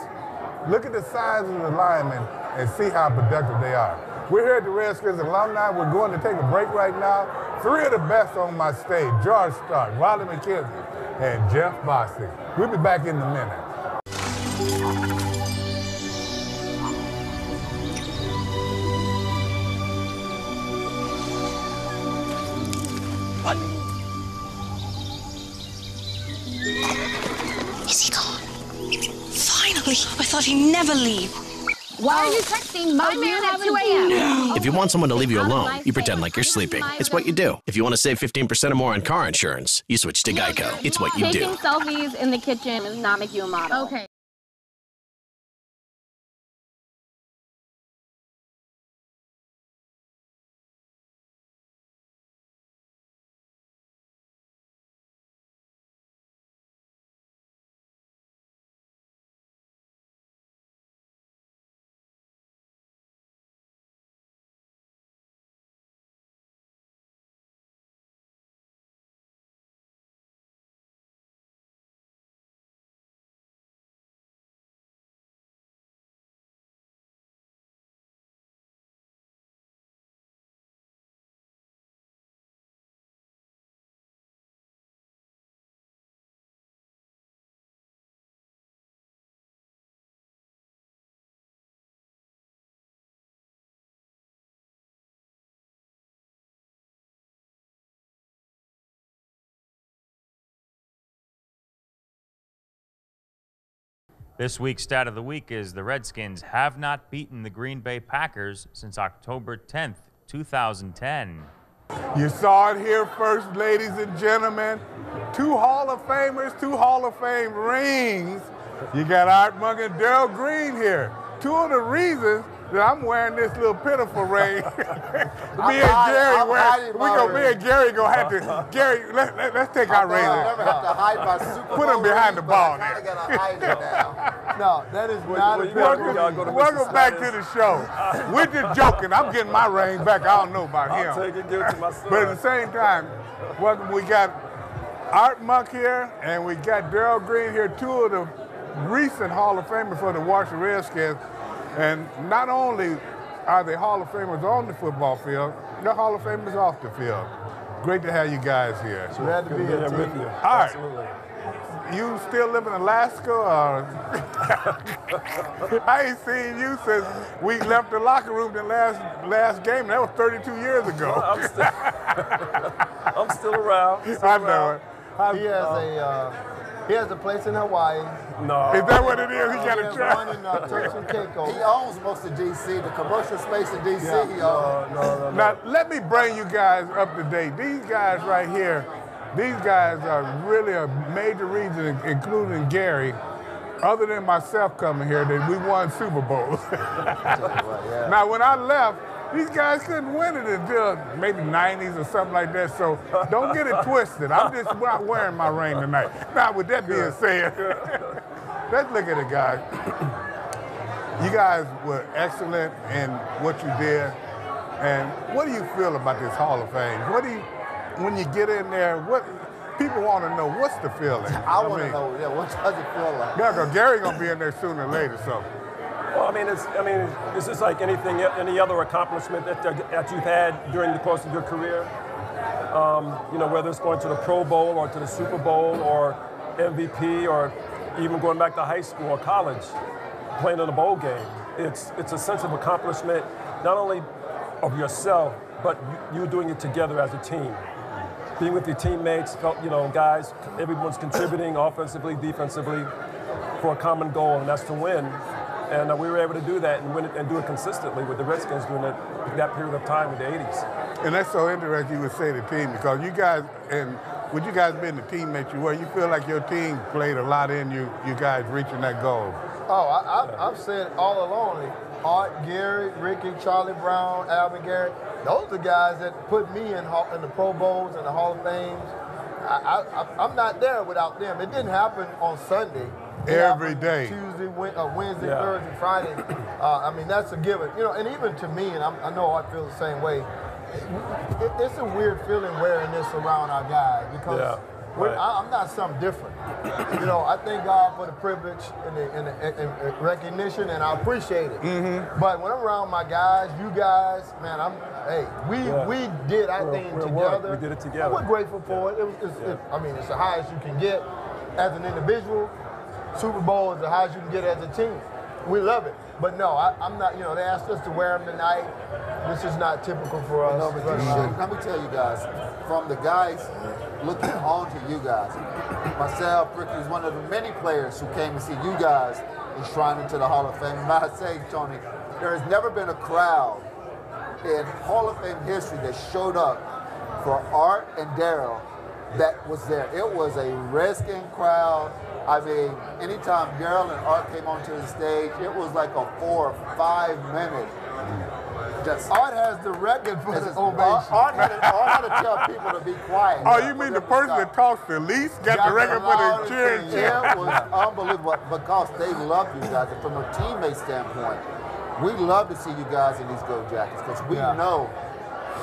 Look at the size of the linemen and see how productive they are. We're here at the Redskins alumni. We're going to take a break right now. Three of the best on my stage, George Starke, Raleigh McKenzie, and Jeff Bostic. We'll be back in a minute. Is he gone? Finally. I thought he'd never leave. Why are you texting my Oh, man you at have 2 a a.m.? If you want someone to leave you alone, you pretend like you're sleeping. It's what you do. If you want to save 15% or more on car insurance, you switch to Geico. It's what you do. Taking do. selfies in the kitchen does not make you a model. Okay. This week's stat of the week is the Redskins have not beaten the Green Bay Packers since October 10th, 2010. You saw it here first, ladies and gentlemen. Two Hall of Famers, two Hall of Fame rings. You got Art Monk and Darrell Green here. Two of the reasons that I'm wearing this little pitiful ring. me and hiding- Gary I'm wear, hiding we my go, me and Gary gonna have to, uh-huh. Gary, let, let, us take our I'll never have to rings. hide my Super Put them Bowl behind the ring, ball but I there. gotta hide it now. No, that is not a Welcome, pitiful ring. welcome back to the show. We're just joking. I'm getting my ring back. I don't know about him. I'll take it, give it to my son. But at the same time, welcome. We got Art Monk here, and we got Darrell Green here, two of the recent Hall of Famers for the Washington Redskins. And not only are they Hall of Famers on the football field, they're Hall of Famers off the field. Great to have you guys here. So Glad to be here, with you. All right. Absolutely. You still live in Alaska, or I ain't seen you since we left the locker room the last last game. That was 32 years ago. I'm still, I'm still around. Still I know around. it. He has a uh, he has a place in Hawaii. No. Is that what it is? He got He a truck. one in uh, Turks and Caicos. He owns most of DC, the commercial space in DC. Yeah. He owns. No, no, no. Now let me bring you guys up to date. These guys right here, these guys are really a major reason, including Gary. Other than myself coming here, that we won Super Bowls. Now, when I left, these guys couldn't win it until maybe 90s or something like that. So don't get it twisted. I'm just not wearing my ring tonight. Now, with that being said, let's look at it, guys. You guys were excellent in what you did. And what do you feel about this Hall of Fame? What do you, when you get in there, what people want to know, what's the feeling? I want to know, yeah, what does it feel like? Yeah, Gary gonna be in there sooner or later, so. Well, I mean, it's, I mean, this is like anything, any other accomplishment that, that you've had during the course of your career. Um, you know, whether it's going to the Pro Bowl or to the Super Bowl or MVP or even going back to high school or college, playing in a bowl game. It's, it's a sense of accomplishment, not only of yourself, but you, doing it together as a team. Being with your teammates, you know, guys, everyone's contributing offensively, defensively for a common goal, and that's to win. And uh, we were able to do that and, win it, and do it consistently with the Redskins during that, that period of time in the 80s. And that's so interesting you would say the team because you guys, and with you guys being the teammates you were, you feel like your team played a lot in you, you guys reaching that goal. Oh, I, I, I've said all along, Art, Gary, Ricky, Charlie Brown, Alvin Garrett, those are the guys that put me in, in the Pro Bowls and the Hall of Fames. I, I, I'm not there without them. It didn't happen on Sunday. It Every happened day. Wed- uh, Wednesday, Yeah. Thursday, Friday. Uh, I mean, that's a given. You know, and even to me, and I'm, I know I feel the same way. It, it's a weird feeling wearing this around our guys because Yeah, right. I, I'm not something different. you know, I thank God for the privilege and the, and the and, and recognition, and I appreciate it. Mm-hmm. But when I'm around my guys, you guys, man, I'm hey, we Yeah. we did our We're- thing we're together. We did it together. We're grateful for it. it, was, it's, it I mean, it's the highest you can get as an individual. Super Bowl is the highest you can get as a team. We love it. But no, I, I'm not. You know, they asked us to wear them tonight. This is not typical for us. No, but But, you uh, should. Let me tell you guys, from the guys looking on to you guys, myself, Ricky is one of the many players who came to see you guys enshrined into the Hall of Fame. And I say, Tony, there has never been a crowd in Hall of Fame history that showed up for Art and Darrell that was there. It was a Redskin crowd. I mean, anytime Gerald and Art came onto the stage, it was like a four or five minute. Just Art has the record for this the ovation. Art, Art, had to, Art had to tell people to be quiet. Oh, you mean the person that talks the least got the record for the cheer and cheer? It was unbelievable because they love you guys. And from a teammate standpoint, we love to see you guys in these go jackets because we Yeah. know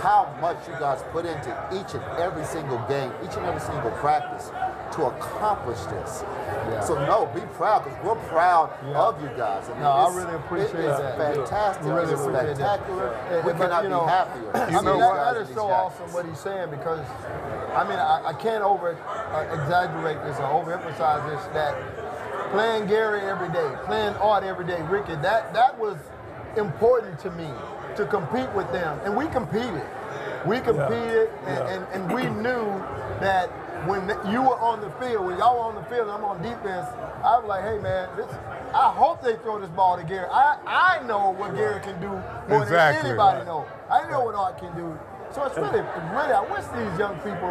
how much you guys put into each and every single game, each and every single practice to accomplish this. Yeah. So no, be proud because we're proud of you guys. I mean, No, I really appreciate it is that. fantastic. Really it's spectacular. Yeah, we cannot you be happier. I mean, you that, that is so jackets. awesome what he's saying because, I mean, I, I can't over uh, exaggerate this or overemphasize this that playing Gary every day, playing Art every day, Ricky, that that was important to me to compete with them, and we competed. We competed, and, Yeah. and, and we knew that when you were on the field, when y'all were on the field, and I'm on defense. I was like, hey man, this, I hope they throw this ball to Gary. I, I know what Gary can do more Exactly. than anybody know. I know what Art can do. So it's really, really, I wish these young people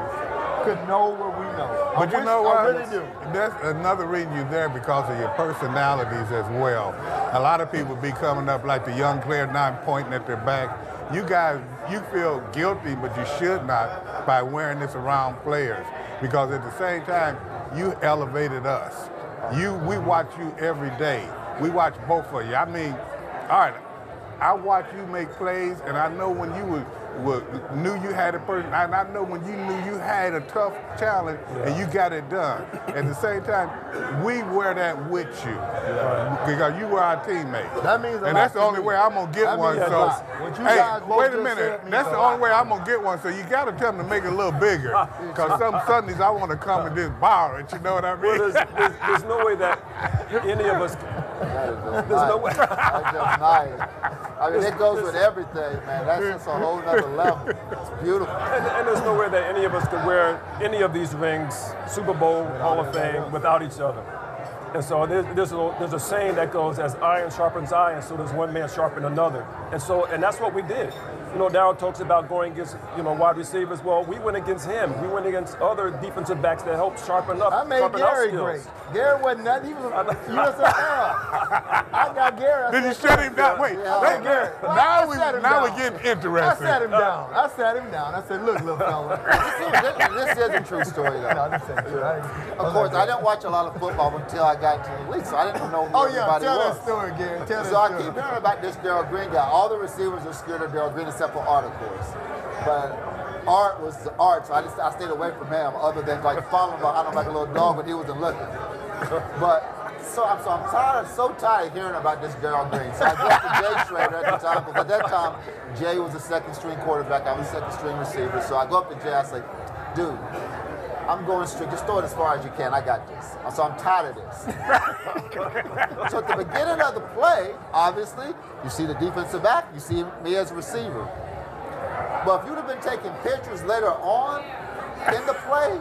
could know what we know. I But you wish- know what? I really do. That's another reason you're there because of your personalities as well. A lot of people be coming up like the young player not pointing at their back. You guys, you feel guilty, but you should not by wearing this around players because at the same time, you elevated us. You, we watch you every day. We watch both of you. I mean, all right, I watch you make plays, and I know when you were, were knew you had a person, and I know when you knew you had a tough challenge and you got it done. At the same time, we wear that with you because you were our teammate. That means a and lot that's the only me. way I'm gonna get That one. So, you hey, guys wait a minute. That's the only way I'm gonna get one. So you got to tell them to make it a little bigger. Because some Sundays I want to come and just borrow it. You know what I mean? Well, there's, there's, there's no way that any of us. That is just There's no way. That's just nice. I mean, it goes with everything, man. That's just a whole nother It's beautiful. And, and there's no way that any of us could wear any of these rings, Super Bowl, Hall of Fame, without each other. And so there's, there's, a, there's a saying that goes, as iron sharpens iron, so does one man sharpen another. And so, and that's what we did. You know, Darrell talks about going against, you know, wide receivers. Well, we went against him. We went against other defensive backs that helped sharpen up. I made sharpen our Gary great. Gary wasn't nothing. He was a USFL. I got Gary. I Did you said, shut him down? Wait, Yeah, wait, Gary. now we sat him now down. we're getting I interesting. sat him uh, down. I sat him down. I said, look, little fella. this, this is a true story, though. No, this ain't true. Of course, I didn't watch a lot of football until I got to the league, so I didn't know who Oh, yeah. everybody Tell was. that story, Gary. Tell So I that keep story. hearing about this Darrell Green guy. All the receivers are scared of Darrell Green except for Art, of course. But Art was the Art, so I just I stayed away from him other than like following behind him like a little dog when he wasn't looking. But so I'm so I'm tired, so tired of hearing about this Darrell Green. So I go to Jay Schrader at the time, because at that time Jay was the second string quarterback, I was second string receiver. So I go up to Jay, I say, dude, I'm going straight. Just throw it as far as you can. I got this. So I'm tired of this. so at the beginning of the play, obviously, you see the defensive back, you see me as a receiver. But if you'd have been taking pictures later on in the play,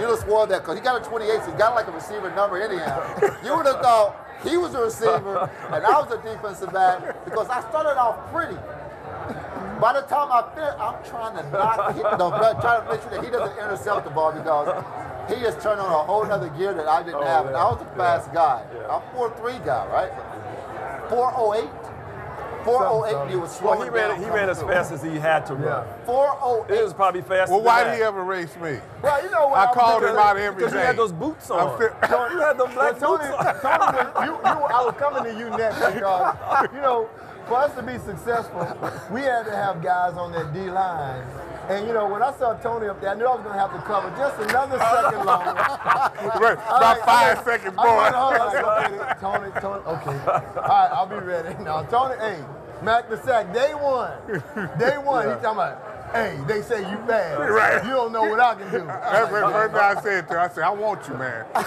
you'd have swore that because he got a 28, so he got like a receiver number anyhow. You would have thought He was a receiver, and I was a defensive back because I started off pretty. By the time I fit, I'm trying to knock, hit, no, but trying to make sure that he doesn't intercept the ball because he just turned on a whole other gear that I didn't Oh, have. And I was a fast guy. I'm 4'3 guy, right? 408. 408, he was Well, he ran, down he ran as fast as he had to run. 408. It was probably faster Well, why did he ever race me? Well, you know what? I was called thinking- him out every Because day. you had those boots on. I'm you had them black Well, Tony, boots on. Tony, you, you, I was coming to you next because, you know, for us to be successful, we had to have guys on that D line. And, you know, when I saw Tony up there, I knew I was going to have to cover just another second longer. Right, about right, five I- seconds more. went, hold on, okay, Tony, Tony, okay. All right, I'll be ready. Now, Tony, hey, Mac the sack, day one. Day one, he's talking about, hey, they say you fast. Right. You don't know what I can do. That's the first thing I said to her. I said, I want you, man. I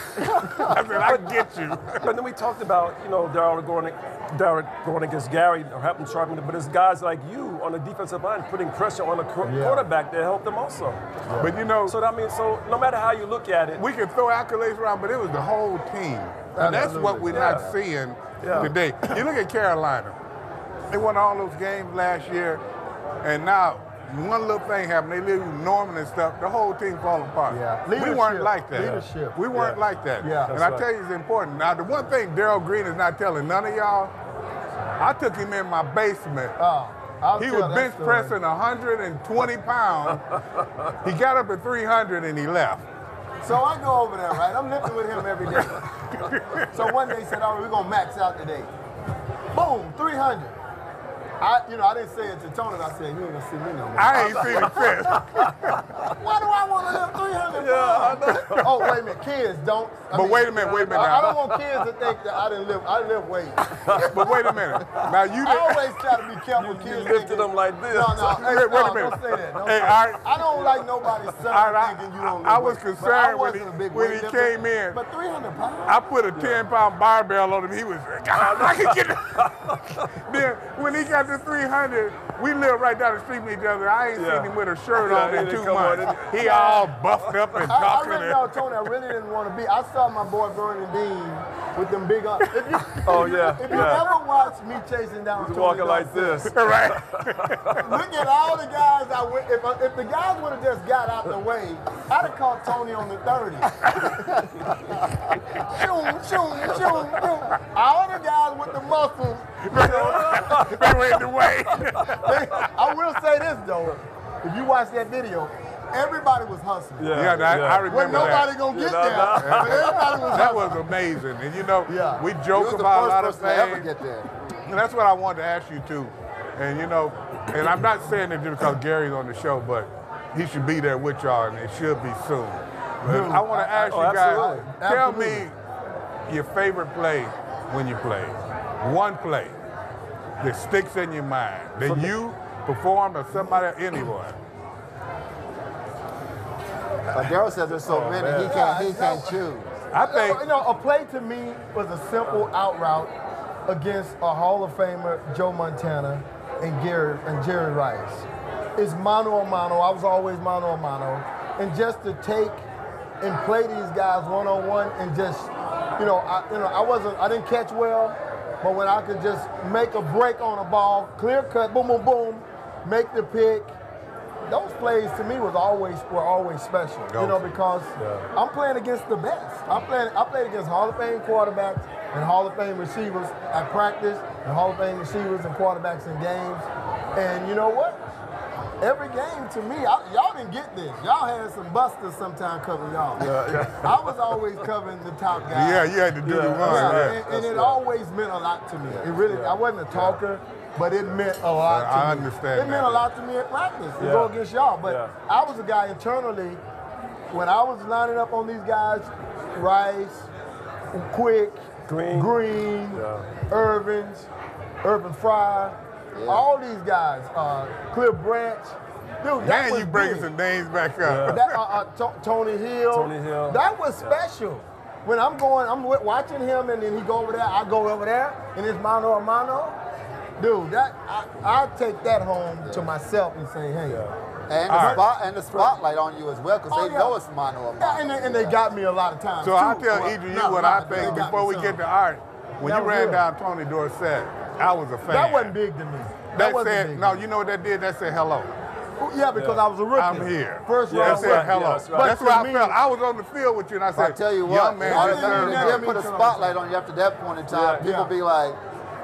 said, I can get you. But then we talked about, you know, Darrell going, Darrell going against Gary or helping sharpen, but it's guys like you on the defensive line putting pressure on the qu- Yeah. quarterback that helped them also. But you know, So I mean, so no matter how you look at it, we can throw accolades around, but it was the whole team. And that's what we're not seeing Yeah. today. You look at Carolina. They won all those games last year, and now one little thing happened. They lose Norman and stuff. The whole team fall apart. Yeah. We weren't like that. Leadership. We weren't Yeah. like that. Yeah. and That's I right. tell you, it's important. Now, the one thing Darrell Green is not telling none of y'all, I took him in my basement. Oh, I'll he was bench pressing 120 pounds. he got up at 300 and he left. So I go over there, right? I'm lifting with him every day. so one day he said, all right, we're gonna max out today. Boom, 300. I, you know, I didn't say it to Tony. I said, you ain't gonna see me no more. I ain't seen it. Why do I want to live 300 Yeah, pounds? Oh, wait a minute, kids don't. I But mean, wait a minute, wait a minute I, I don't want kids to think that I didn't live. I live weight. But wait a minute. Now you I didn't. always try to be careful. kids lifted thinking- them like this. No, no, hey, Wait, wait a no, minute. Don't say that. Don't Hey, say I- that. I don't like nobody's son I- I- thinking you don't I live was. I concerned when he- when he came in. But 300 pounds. I put a 10 pound barbell on him. He was, God, I can get it. then when he got to 300, we live right down the street from each other. I ain't Yeah. seen him with a shirt Yeah, on in didn't two come on months. He all buffed up and I, I talking. really know, Tony, I really didn't want to be. I saw my boy Vernon Dean with them big arms. If you, Oh, yeah, If you yeah. ever watch me chasing down He's walking like this. right. Look at all the guys I went. If, I- if the guys would have just got out the way, I'd have caught Tony on the 30. shoom, shoom, shoom, shoom. All the guys with the muscles. They were in the way. I will say this though. If you watch that video, everybody was hustling. Yeah, I, I remember Wasn't nobody that. gonna get Yeah, no, there, no. everybody was That hustling. was amazing. And you know, Yeah. we joke about a lot of person ever things. get there. And that's what I wanted to ask you too. And you know, and I'm not saying it just because Gary's on the show, but he should be there with y'all, and it should be soon. But hmm. I want to ask Oh, you guys, absolutely. tell Absolutely. me your favorite play when you play. One play that sticks in your mind that you performed or somebody, anyone. But Darrell says there's so oh, many, he can't, he can't choose. I think You know, a play to me was a simple out route against a Hall of Famer, Joe Montana, and Gary and Jerry Rice. It's mano a mano. I was always mano a mano, and just to take and play these guys one on one and just, you know, I, you know, I wasn't, I didn't catch well, but when I could just make a break on a ball, clear cut, boom, boom, boom, make the pick. Those plays to me was always were always special, you know, because I'm playing against the best. I'm playing. I played against Hall of Fame quarterbacks and Hall of Fame receivers at practice, and Hall of Fame receivers and quarterbacks in games. And you know what? Every game to me, I, y'all didn't get this. Y'all had some busters sometime covering y'all. I was always covering the top guys. Yeah, you had to do the run. Yeah, Yeah. and, and it always meant a lot to me. It really, I wasn't a talker, but it meant a lot Yeah, to I me. understand It meant a lot to me at practice to Yeah. go against y'all. But Yeah. I was a guy internally, when I was lining up on these guys, Rice, Quick, Green. Green, Yeah. Irvins, Irving Fryar, all these guys, uh, Cliff Branch. Dude, that Man, was you bringing big. some names back up. That, uh, uh, To- Tony Hill. Tony Hill. That was special. When I'm going, I'm wa- watching him, and then he go over there. I go over there, and it's mano a mano. Dude, that I, I take that home to myself and say, hey. And the, All right. spot, and the spotlight on you as well, because Oh, they yeah. know it's mano a Yeah, and they, and they got me a lot of times. So too. I'll tell Well, each of you not what lot, I think before we some. get to art. when That you ran good. down Tony Dorsett, I was a fan. That wasn't big to me. That That wasn't said, big. no, you know what that did? That said hello. Yeah, because I was a rookie. I'm here. First yeah, round that said pick. hello. Yeah, that's that's what I felt. I was on the field with you, and I said, I tell you what, young man, all deserves they it." did put a spotlight on you after that point in time. People be like,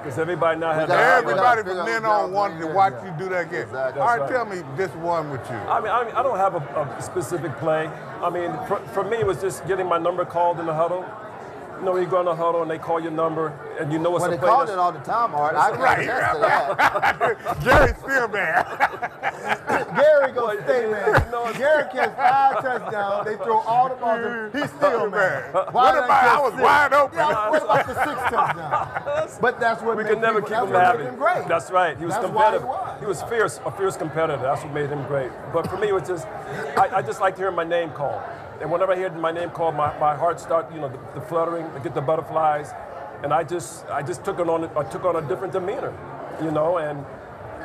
Because everybody now has Everybody figure from then on down wanted to there. watch you do that again. Exactly. All right, That's tell me this one with you. I mean, I, mean, I don't have a, a specific play. I mean, for, for me, it was just getting my number called in the huddle. You know, when you go in the huddle and they call your number, and you know it's well, a they play. called it all the time, Art. I can Right. attest to that. Gary's still there. Gary goes stay man. Gary catch five touchdowns. They throw all the balls. He's still man. What Why did about catch I was six? wide open? Yeah, what about the six touchdowns? But that's what we made could never people, keep that's him what happy. made him great. That's right. He was That's why he was. He was fierce, a fierce competitor. That's what made him great. But for me, it was just, I, I just liked hearing my name called. And whenever I hear my name called, my, my heart start, you know, the, the fluttering, I get the butterflies, and I just, I just took it on, I took on a different demeanor, you know, and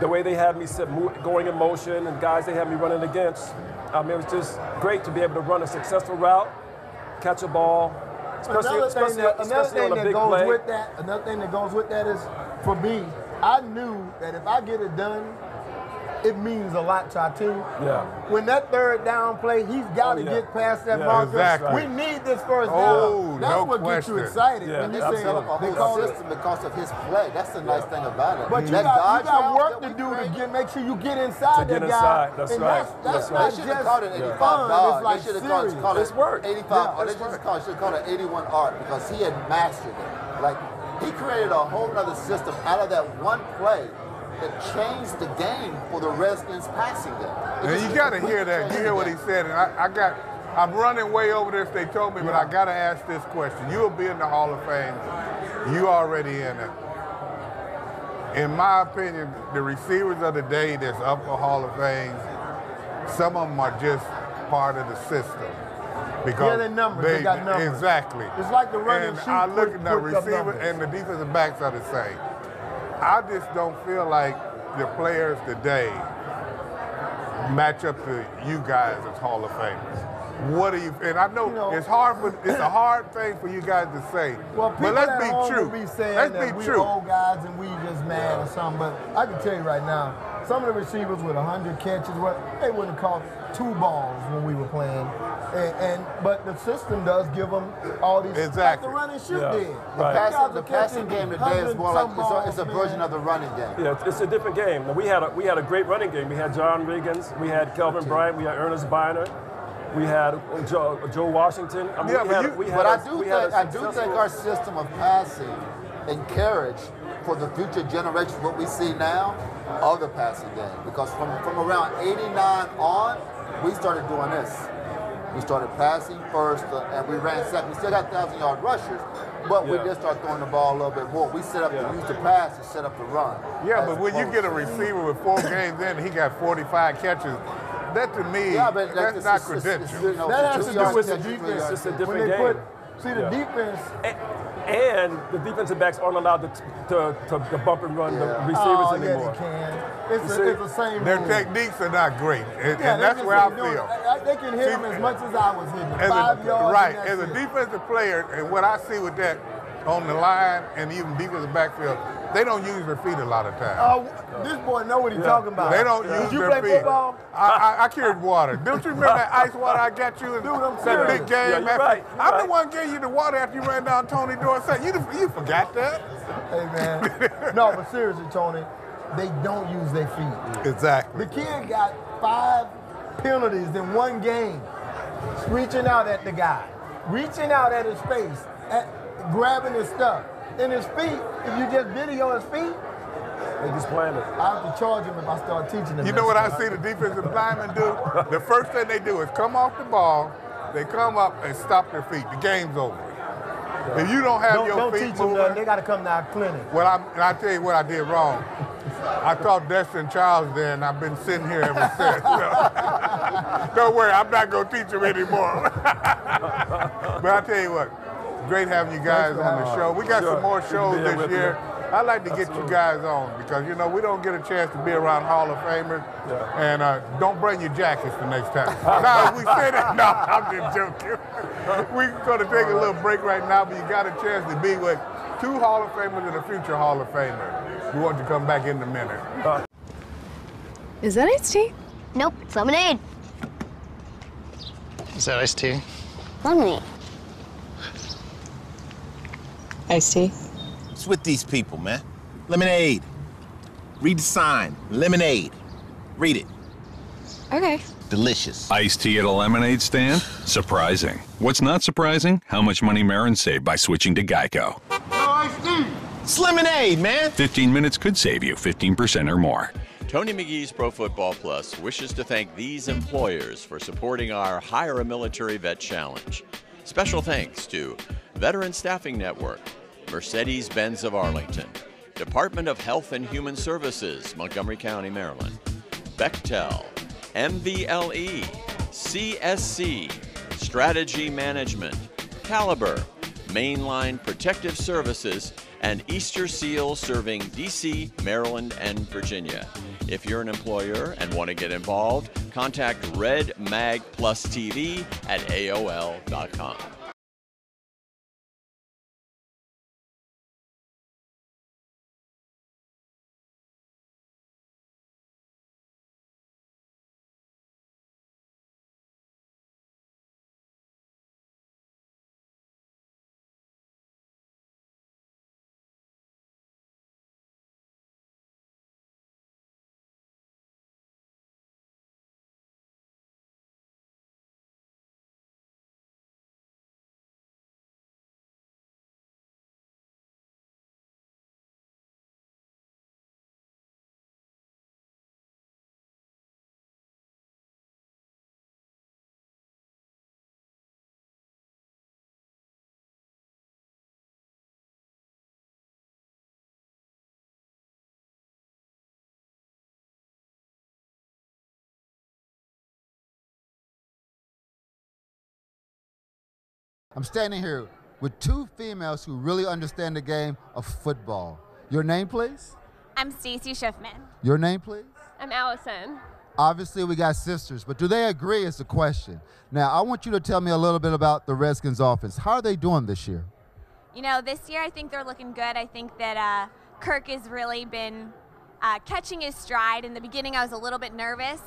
the way they had me sit, move, going in motion, and guys they had me running against. I mean, it was just great to be able to run a successful route, catch a ball, especially, another thing especially, that, another thing on a that goes play. with that, another thing that goes with that is, for me, I knew that if I get it done, it means a lot to our team. Yeah. When that third down play, he's got to Oh, yeah. get past that Yeah, marker. exactly. We need this first Oh, down. That's no what gets you question. excited. Yeah, when you They say set up a they whole call it. system because of his play. That's the nice thing about it. But you that got, you got work to do to get, make sure you get inside To get that guy. inside, that's and right. That's, that's That's right. They should have called it 85 fun. dog. It's like they should have called, serious. called it It's work. 85. Yeah, or they it's should work. call, should call it 81 art because he had mastered it. Like he created a whole other system out of that one play that changed the game for the Redskins passing game. And you got to hear that. You hear what he said, and I, I got. I'm running way over this. They told me, but I got to ask this question. You'll be in the Hall of Fame. You already in it. In my opinion, the receivers of the day that's up for Hall of Fame, some of them are just part of the system. Because Yeah, they're numbers. They got numbers. Exactly. It's like the running And shoot I look at the receiver and the defensive backs are the same. I just don't feel like the players today match up to you guys as Hall of Famers. What do you? And I know, You know- it's hard for it's a hard thing for you guys to say. Well, people but let's at be home true. will be saying let's that be we true. old guys and we just mad or something. But I can tell you right now, some of the receivers with 100 catches, what they wouldn't have caught two balls when we were playing. And, and but the system does give them all these Exactly. like the run and shoot Yeah. did. The Right. Guys passing, the passing game today is more like 100 it's a, it's a version balls, of the running game. Yeah, it's- it's a different game. We had a we had a great running game. We had John Riggins, we had Kelvin Bryant, we had Earnest Byner, we had Joe, Joe Washington. I mean, Yeah, we but had, you- we had But a- I do we think had a I do think our system of passing encouraged for the future generations what we see now of the passing game. Because from, from around 89 on, we started doing this. We started passing first, uh, and we ran second. We still got thousand yard rushers, but we did start throwing the ball a little bit more. We set up Yeah. to use the pass and set up the run. Yeah, but when you get a receiver with four games in, he got 45 catches. That to me, Yeah, but that's it's- not it's- it's- credentials. it's, you know, That has to do with the defense. yards It's a different when they game. put see the Yeah. defense. and the defensive backs aren't allowed to, to, to, to bump and run the Yeah. receivers oh, anymore. yeah, they can. It's, You a, it's the same. Their rule. techniques are not great, and, Yeah, and that's where I feel. it. I- They can hit See, him as much as I was hitting. As Five a, yards. right, as a that's it. defensive player, and what I see with that on the line and even deep in the backfield, they don't use their feet a lot of times. Oh, this boy know what he's talking about. They don't Did use you their play feet. football? I, I, I carried water. Don't you remember that ice water I got you in Dude, I'm that serious. big game? Yeah, after- right, I'm the one gave you the water after you ran down Tony Dorsett. You, you forgot that? Hey man. no, but seriously, Tony, they don't use their feet. Exactly. The kid got five penalties in one game, reaching out at the guy, reaching out at his face, at, grabbing his stuff. And his feet, if you just video his feet, They just playing it. I have to charge him if I start teaching him. You know what I see the defensive linemen do? The first thing they do is come off the ball, they come up and stop their feet. The game's over. If you don't have Don't, your don't feet teach them nothing. They got to come to our clinic. well, I, and I tell you what I did wrong. I taught Destin Charles there, and I've been sitting here ever since. So, don't worry, I'm not gonna teach him anymore. but I tell you what, great having you guys on the show. We got Sure. some more shows this year. you. I'd like to get you guys on because you know we don't get a chance to be around Hall of Famers, Yeah. and uh, don't bring your jackets the next time. no, we said it. No, I'm just joking. We're going to take a little break right now, but you got a chance to be with two Hall of Famers and a future Hall of Famer. We want you to come back in a minute. Is that iced tea? Nope, it's lemonade. Is that iced tea? Lemonade. Iced tea. What's with these people, man? Lemonade. Read the sign. Lemonade. Read it. Okay. Delicious. Iced tea at a lemonade stand? Surprising. What's not surprising? How much money Marin saved by switching to Geico. No iced tea! It's lemonade, man. 15 minutes could save you 15% or more. Tony McGee's Pro Football Plus wishes to thank these employers for supporting our Hire a Military Vet Challenge. Special thanks to Veteran Staffing Network, Mercedes Benz of Arlington, Department of Health and Human Services, Montgomery County, Maryland, Bechtel, MVLE, CSC, Strategy Management, Caliber, Mainline Protective Services, and Easter Seal serving DC, Maryland, and Virginia. If you're an employer and want to get involved, contact Red Mag Plus TV at AOL.com. I'm standing here with two females who really understand the game of football. Your name, please? I'm Stacy Schiffman. Your name, please? I'm Allison. Obviously, we got sisters, but do they agree is the question. Now, I want you to tell me a little bit about the Redskins offense. How are they doing this year? You know, this year I think they're looking good. I think that uh, Kirk has really been uh, catching his stride. In the beginning, I was a little bit nervous,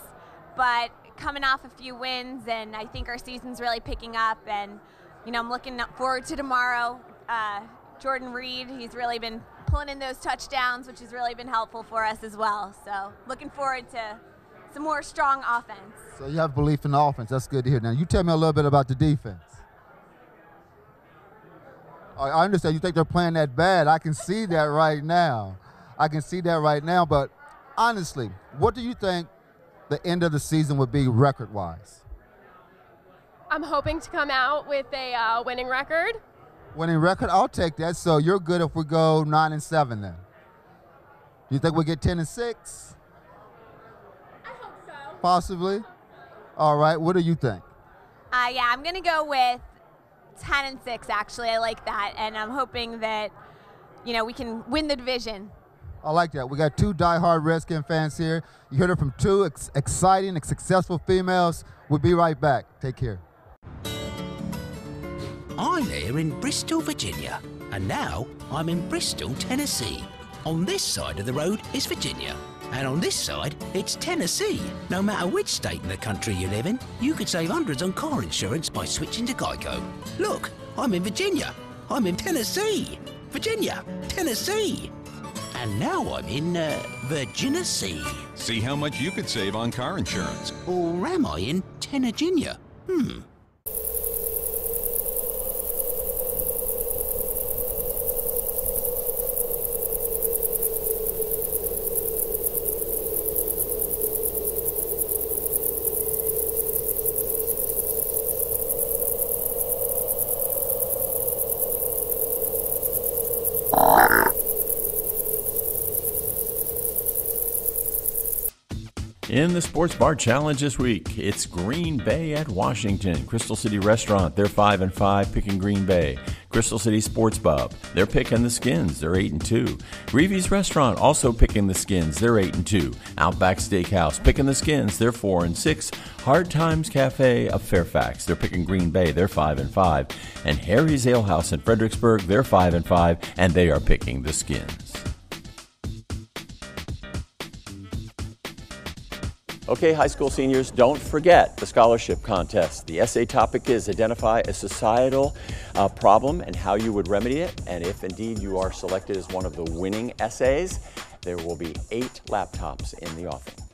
but coming off a few wins, and I think our season's really picking up. And you know, I'm looking forward to tomorrow. Uh, Jordan Reed, he's really been pulling in those touchdowns, which has really been helpful for us as well. So looking forward to some more strong offense. So you have belief in the offense. That's good to hear. Now, you tell me a little bit about the defense. I understand you think they're playing that bad. I can see that right now. I can see that right now. But honestly, what do you think the end of the season would be record wise? I'm hoping to come out with a uh, winning record. Winning record, I'll take that. So you're good if we go nine and seven then. Do you think we get ten and six? I hope so. Possibly. All right. What do you think? Uh, yeah, I'm gonna go with 10 and 6. Actually, I like that, and I'm hoping that you know we can win the division. I like that. We got two diehard Redskin fans here. You heard it from two ex- exciting and successful females. We'll be right back. Take care. I'm here in Bristol, Virginia, and now I'm in Bristol, Tennessee. On this side of the road is Virginia, and on this side it's Tennessee. No matter which state in the country you live in, you could save hundreds on car insurance by switching to Geico. Look, I'm in Virginia. I'm in Tennessee. Virginia, Tennessee. And now I'm in uh, Virginia Sea. See how much you could save on car insurance. Or am I in Tennessee? Hmm. In the Sports Bar Challenge this week, it's Green Bay at Washington. Crystal City Restaurant, they're 5 and 5, picking Green Bay. Crystal City Sports Pub, they're picking the skins. They're 8 and 2. Reeves Restaurant also picking the skins. They're 8 and 2. Outback Steakhouse picking the skins. They're 4 and 6. Hard Times Cafe of Fairfax, they're picking Green Bay. They're 5 and 5. And Harry's Ale House in Fredericksburg, they're 5 and 5 and they are picking the skins. Okay, high school seniors, don't forget the scholarship contest. The essay topic is identify a societal uh, problem and how you would remedy it. And if indeed you are selected as one of the winning essays, there will be eight laptops in the offing.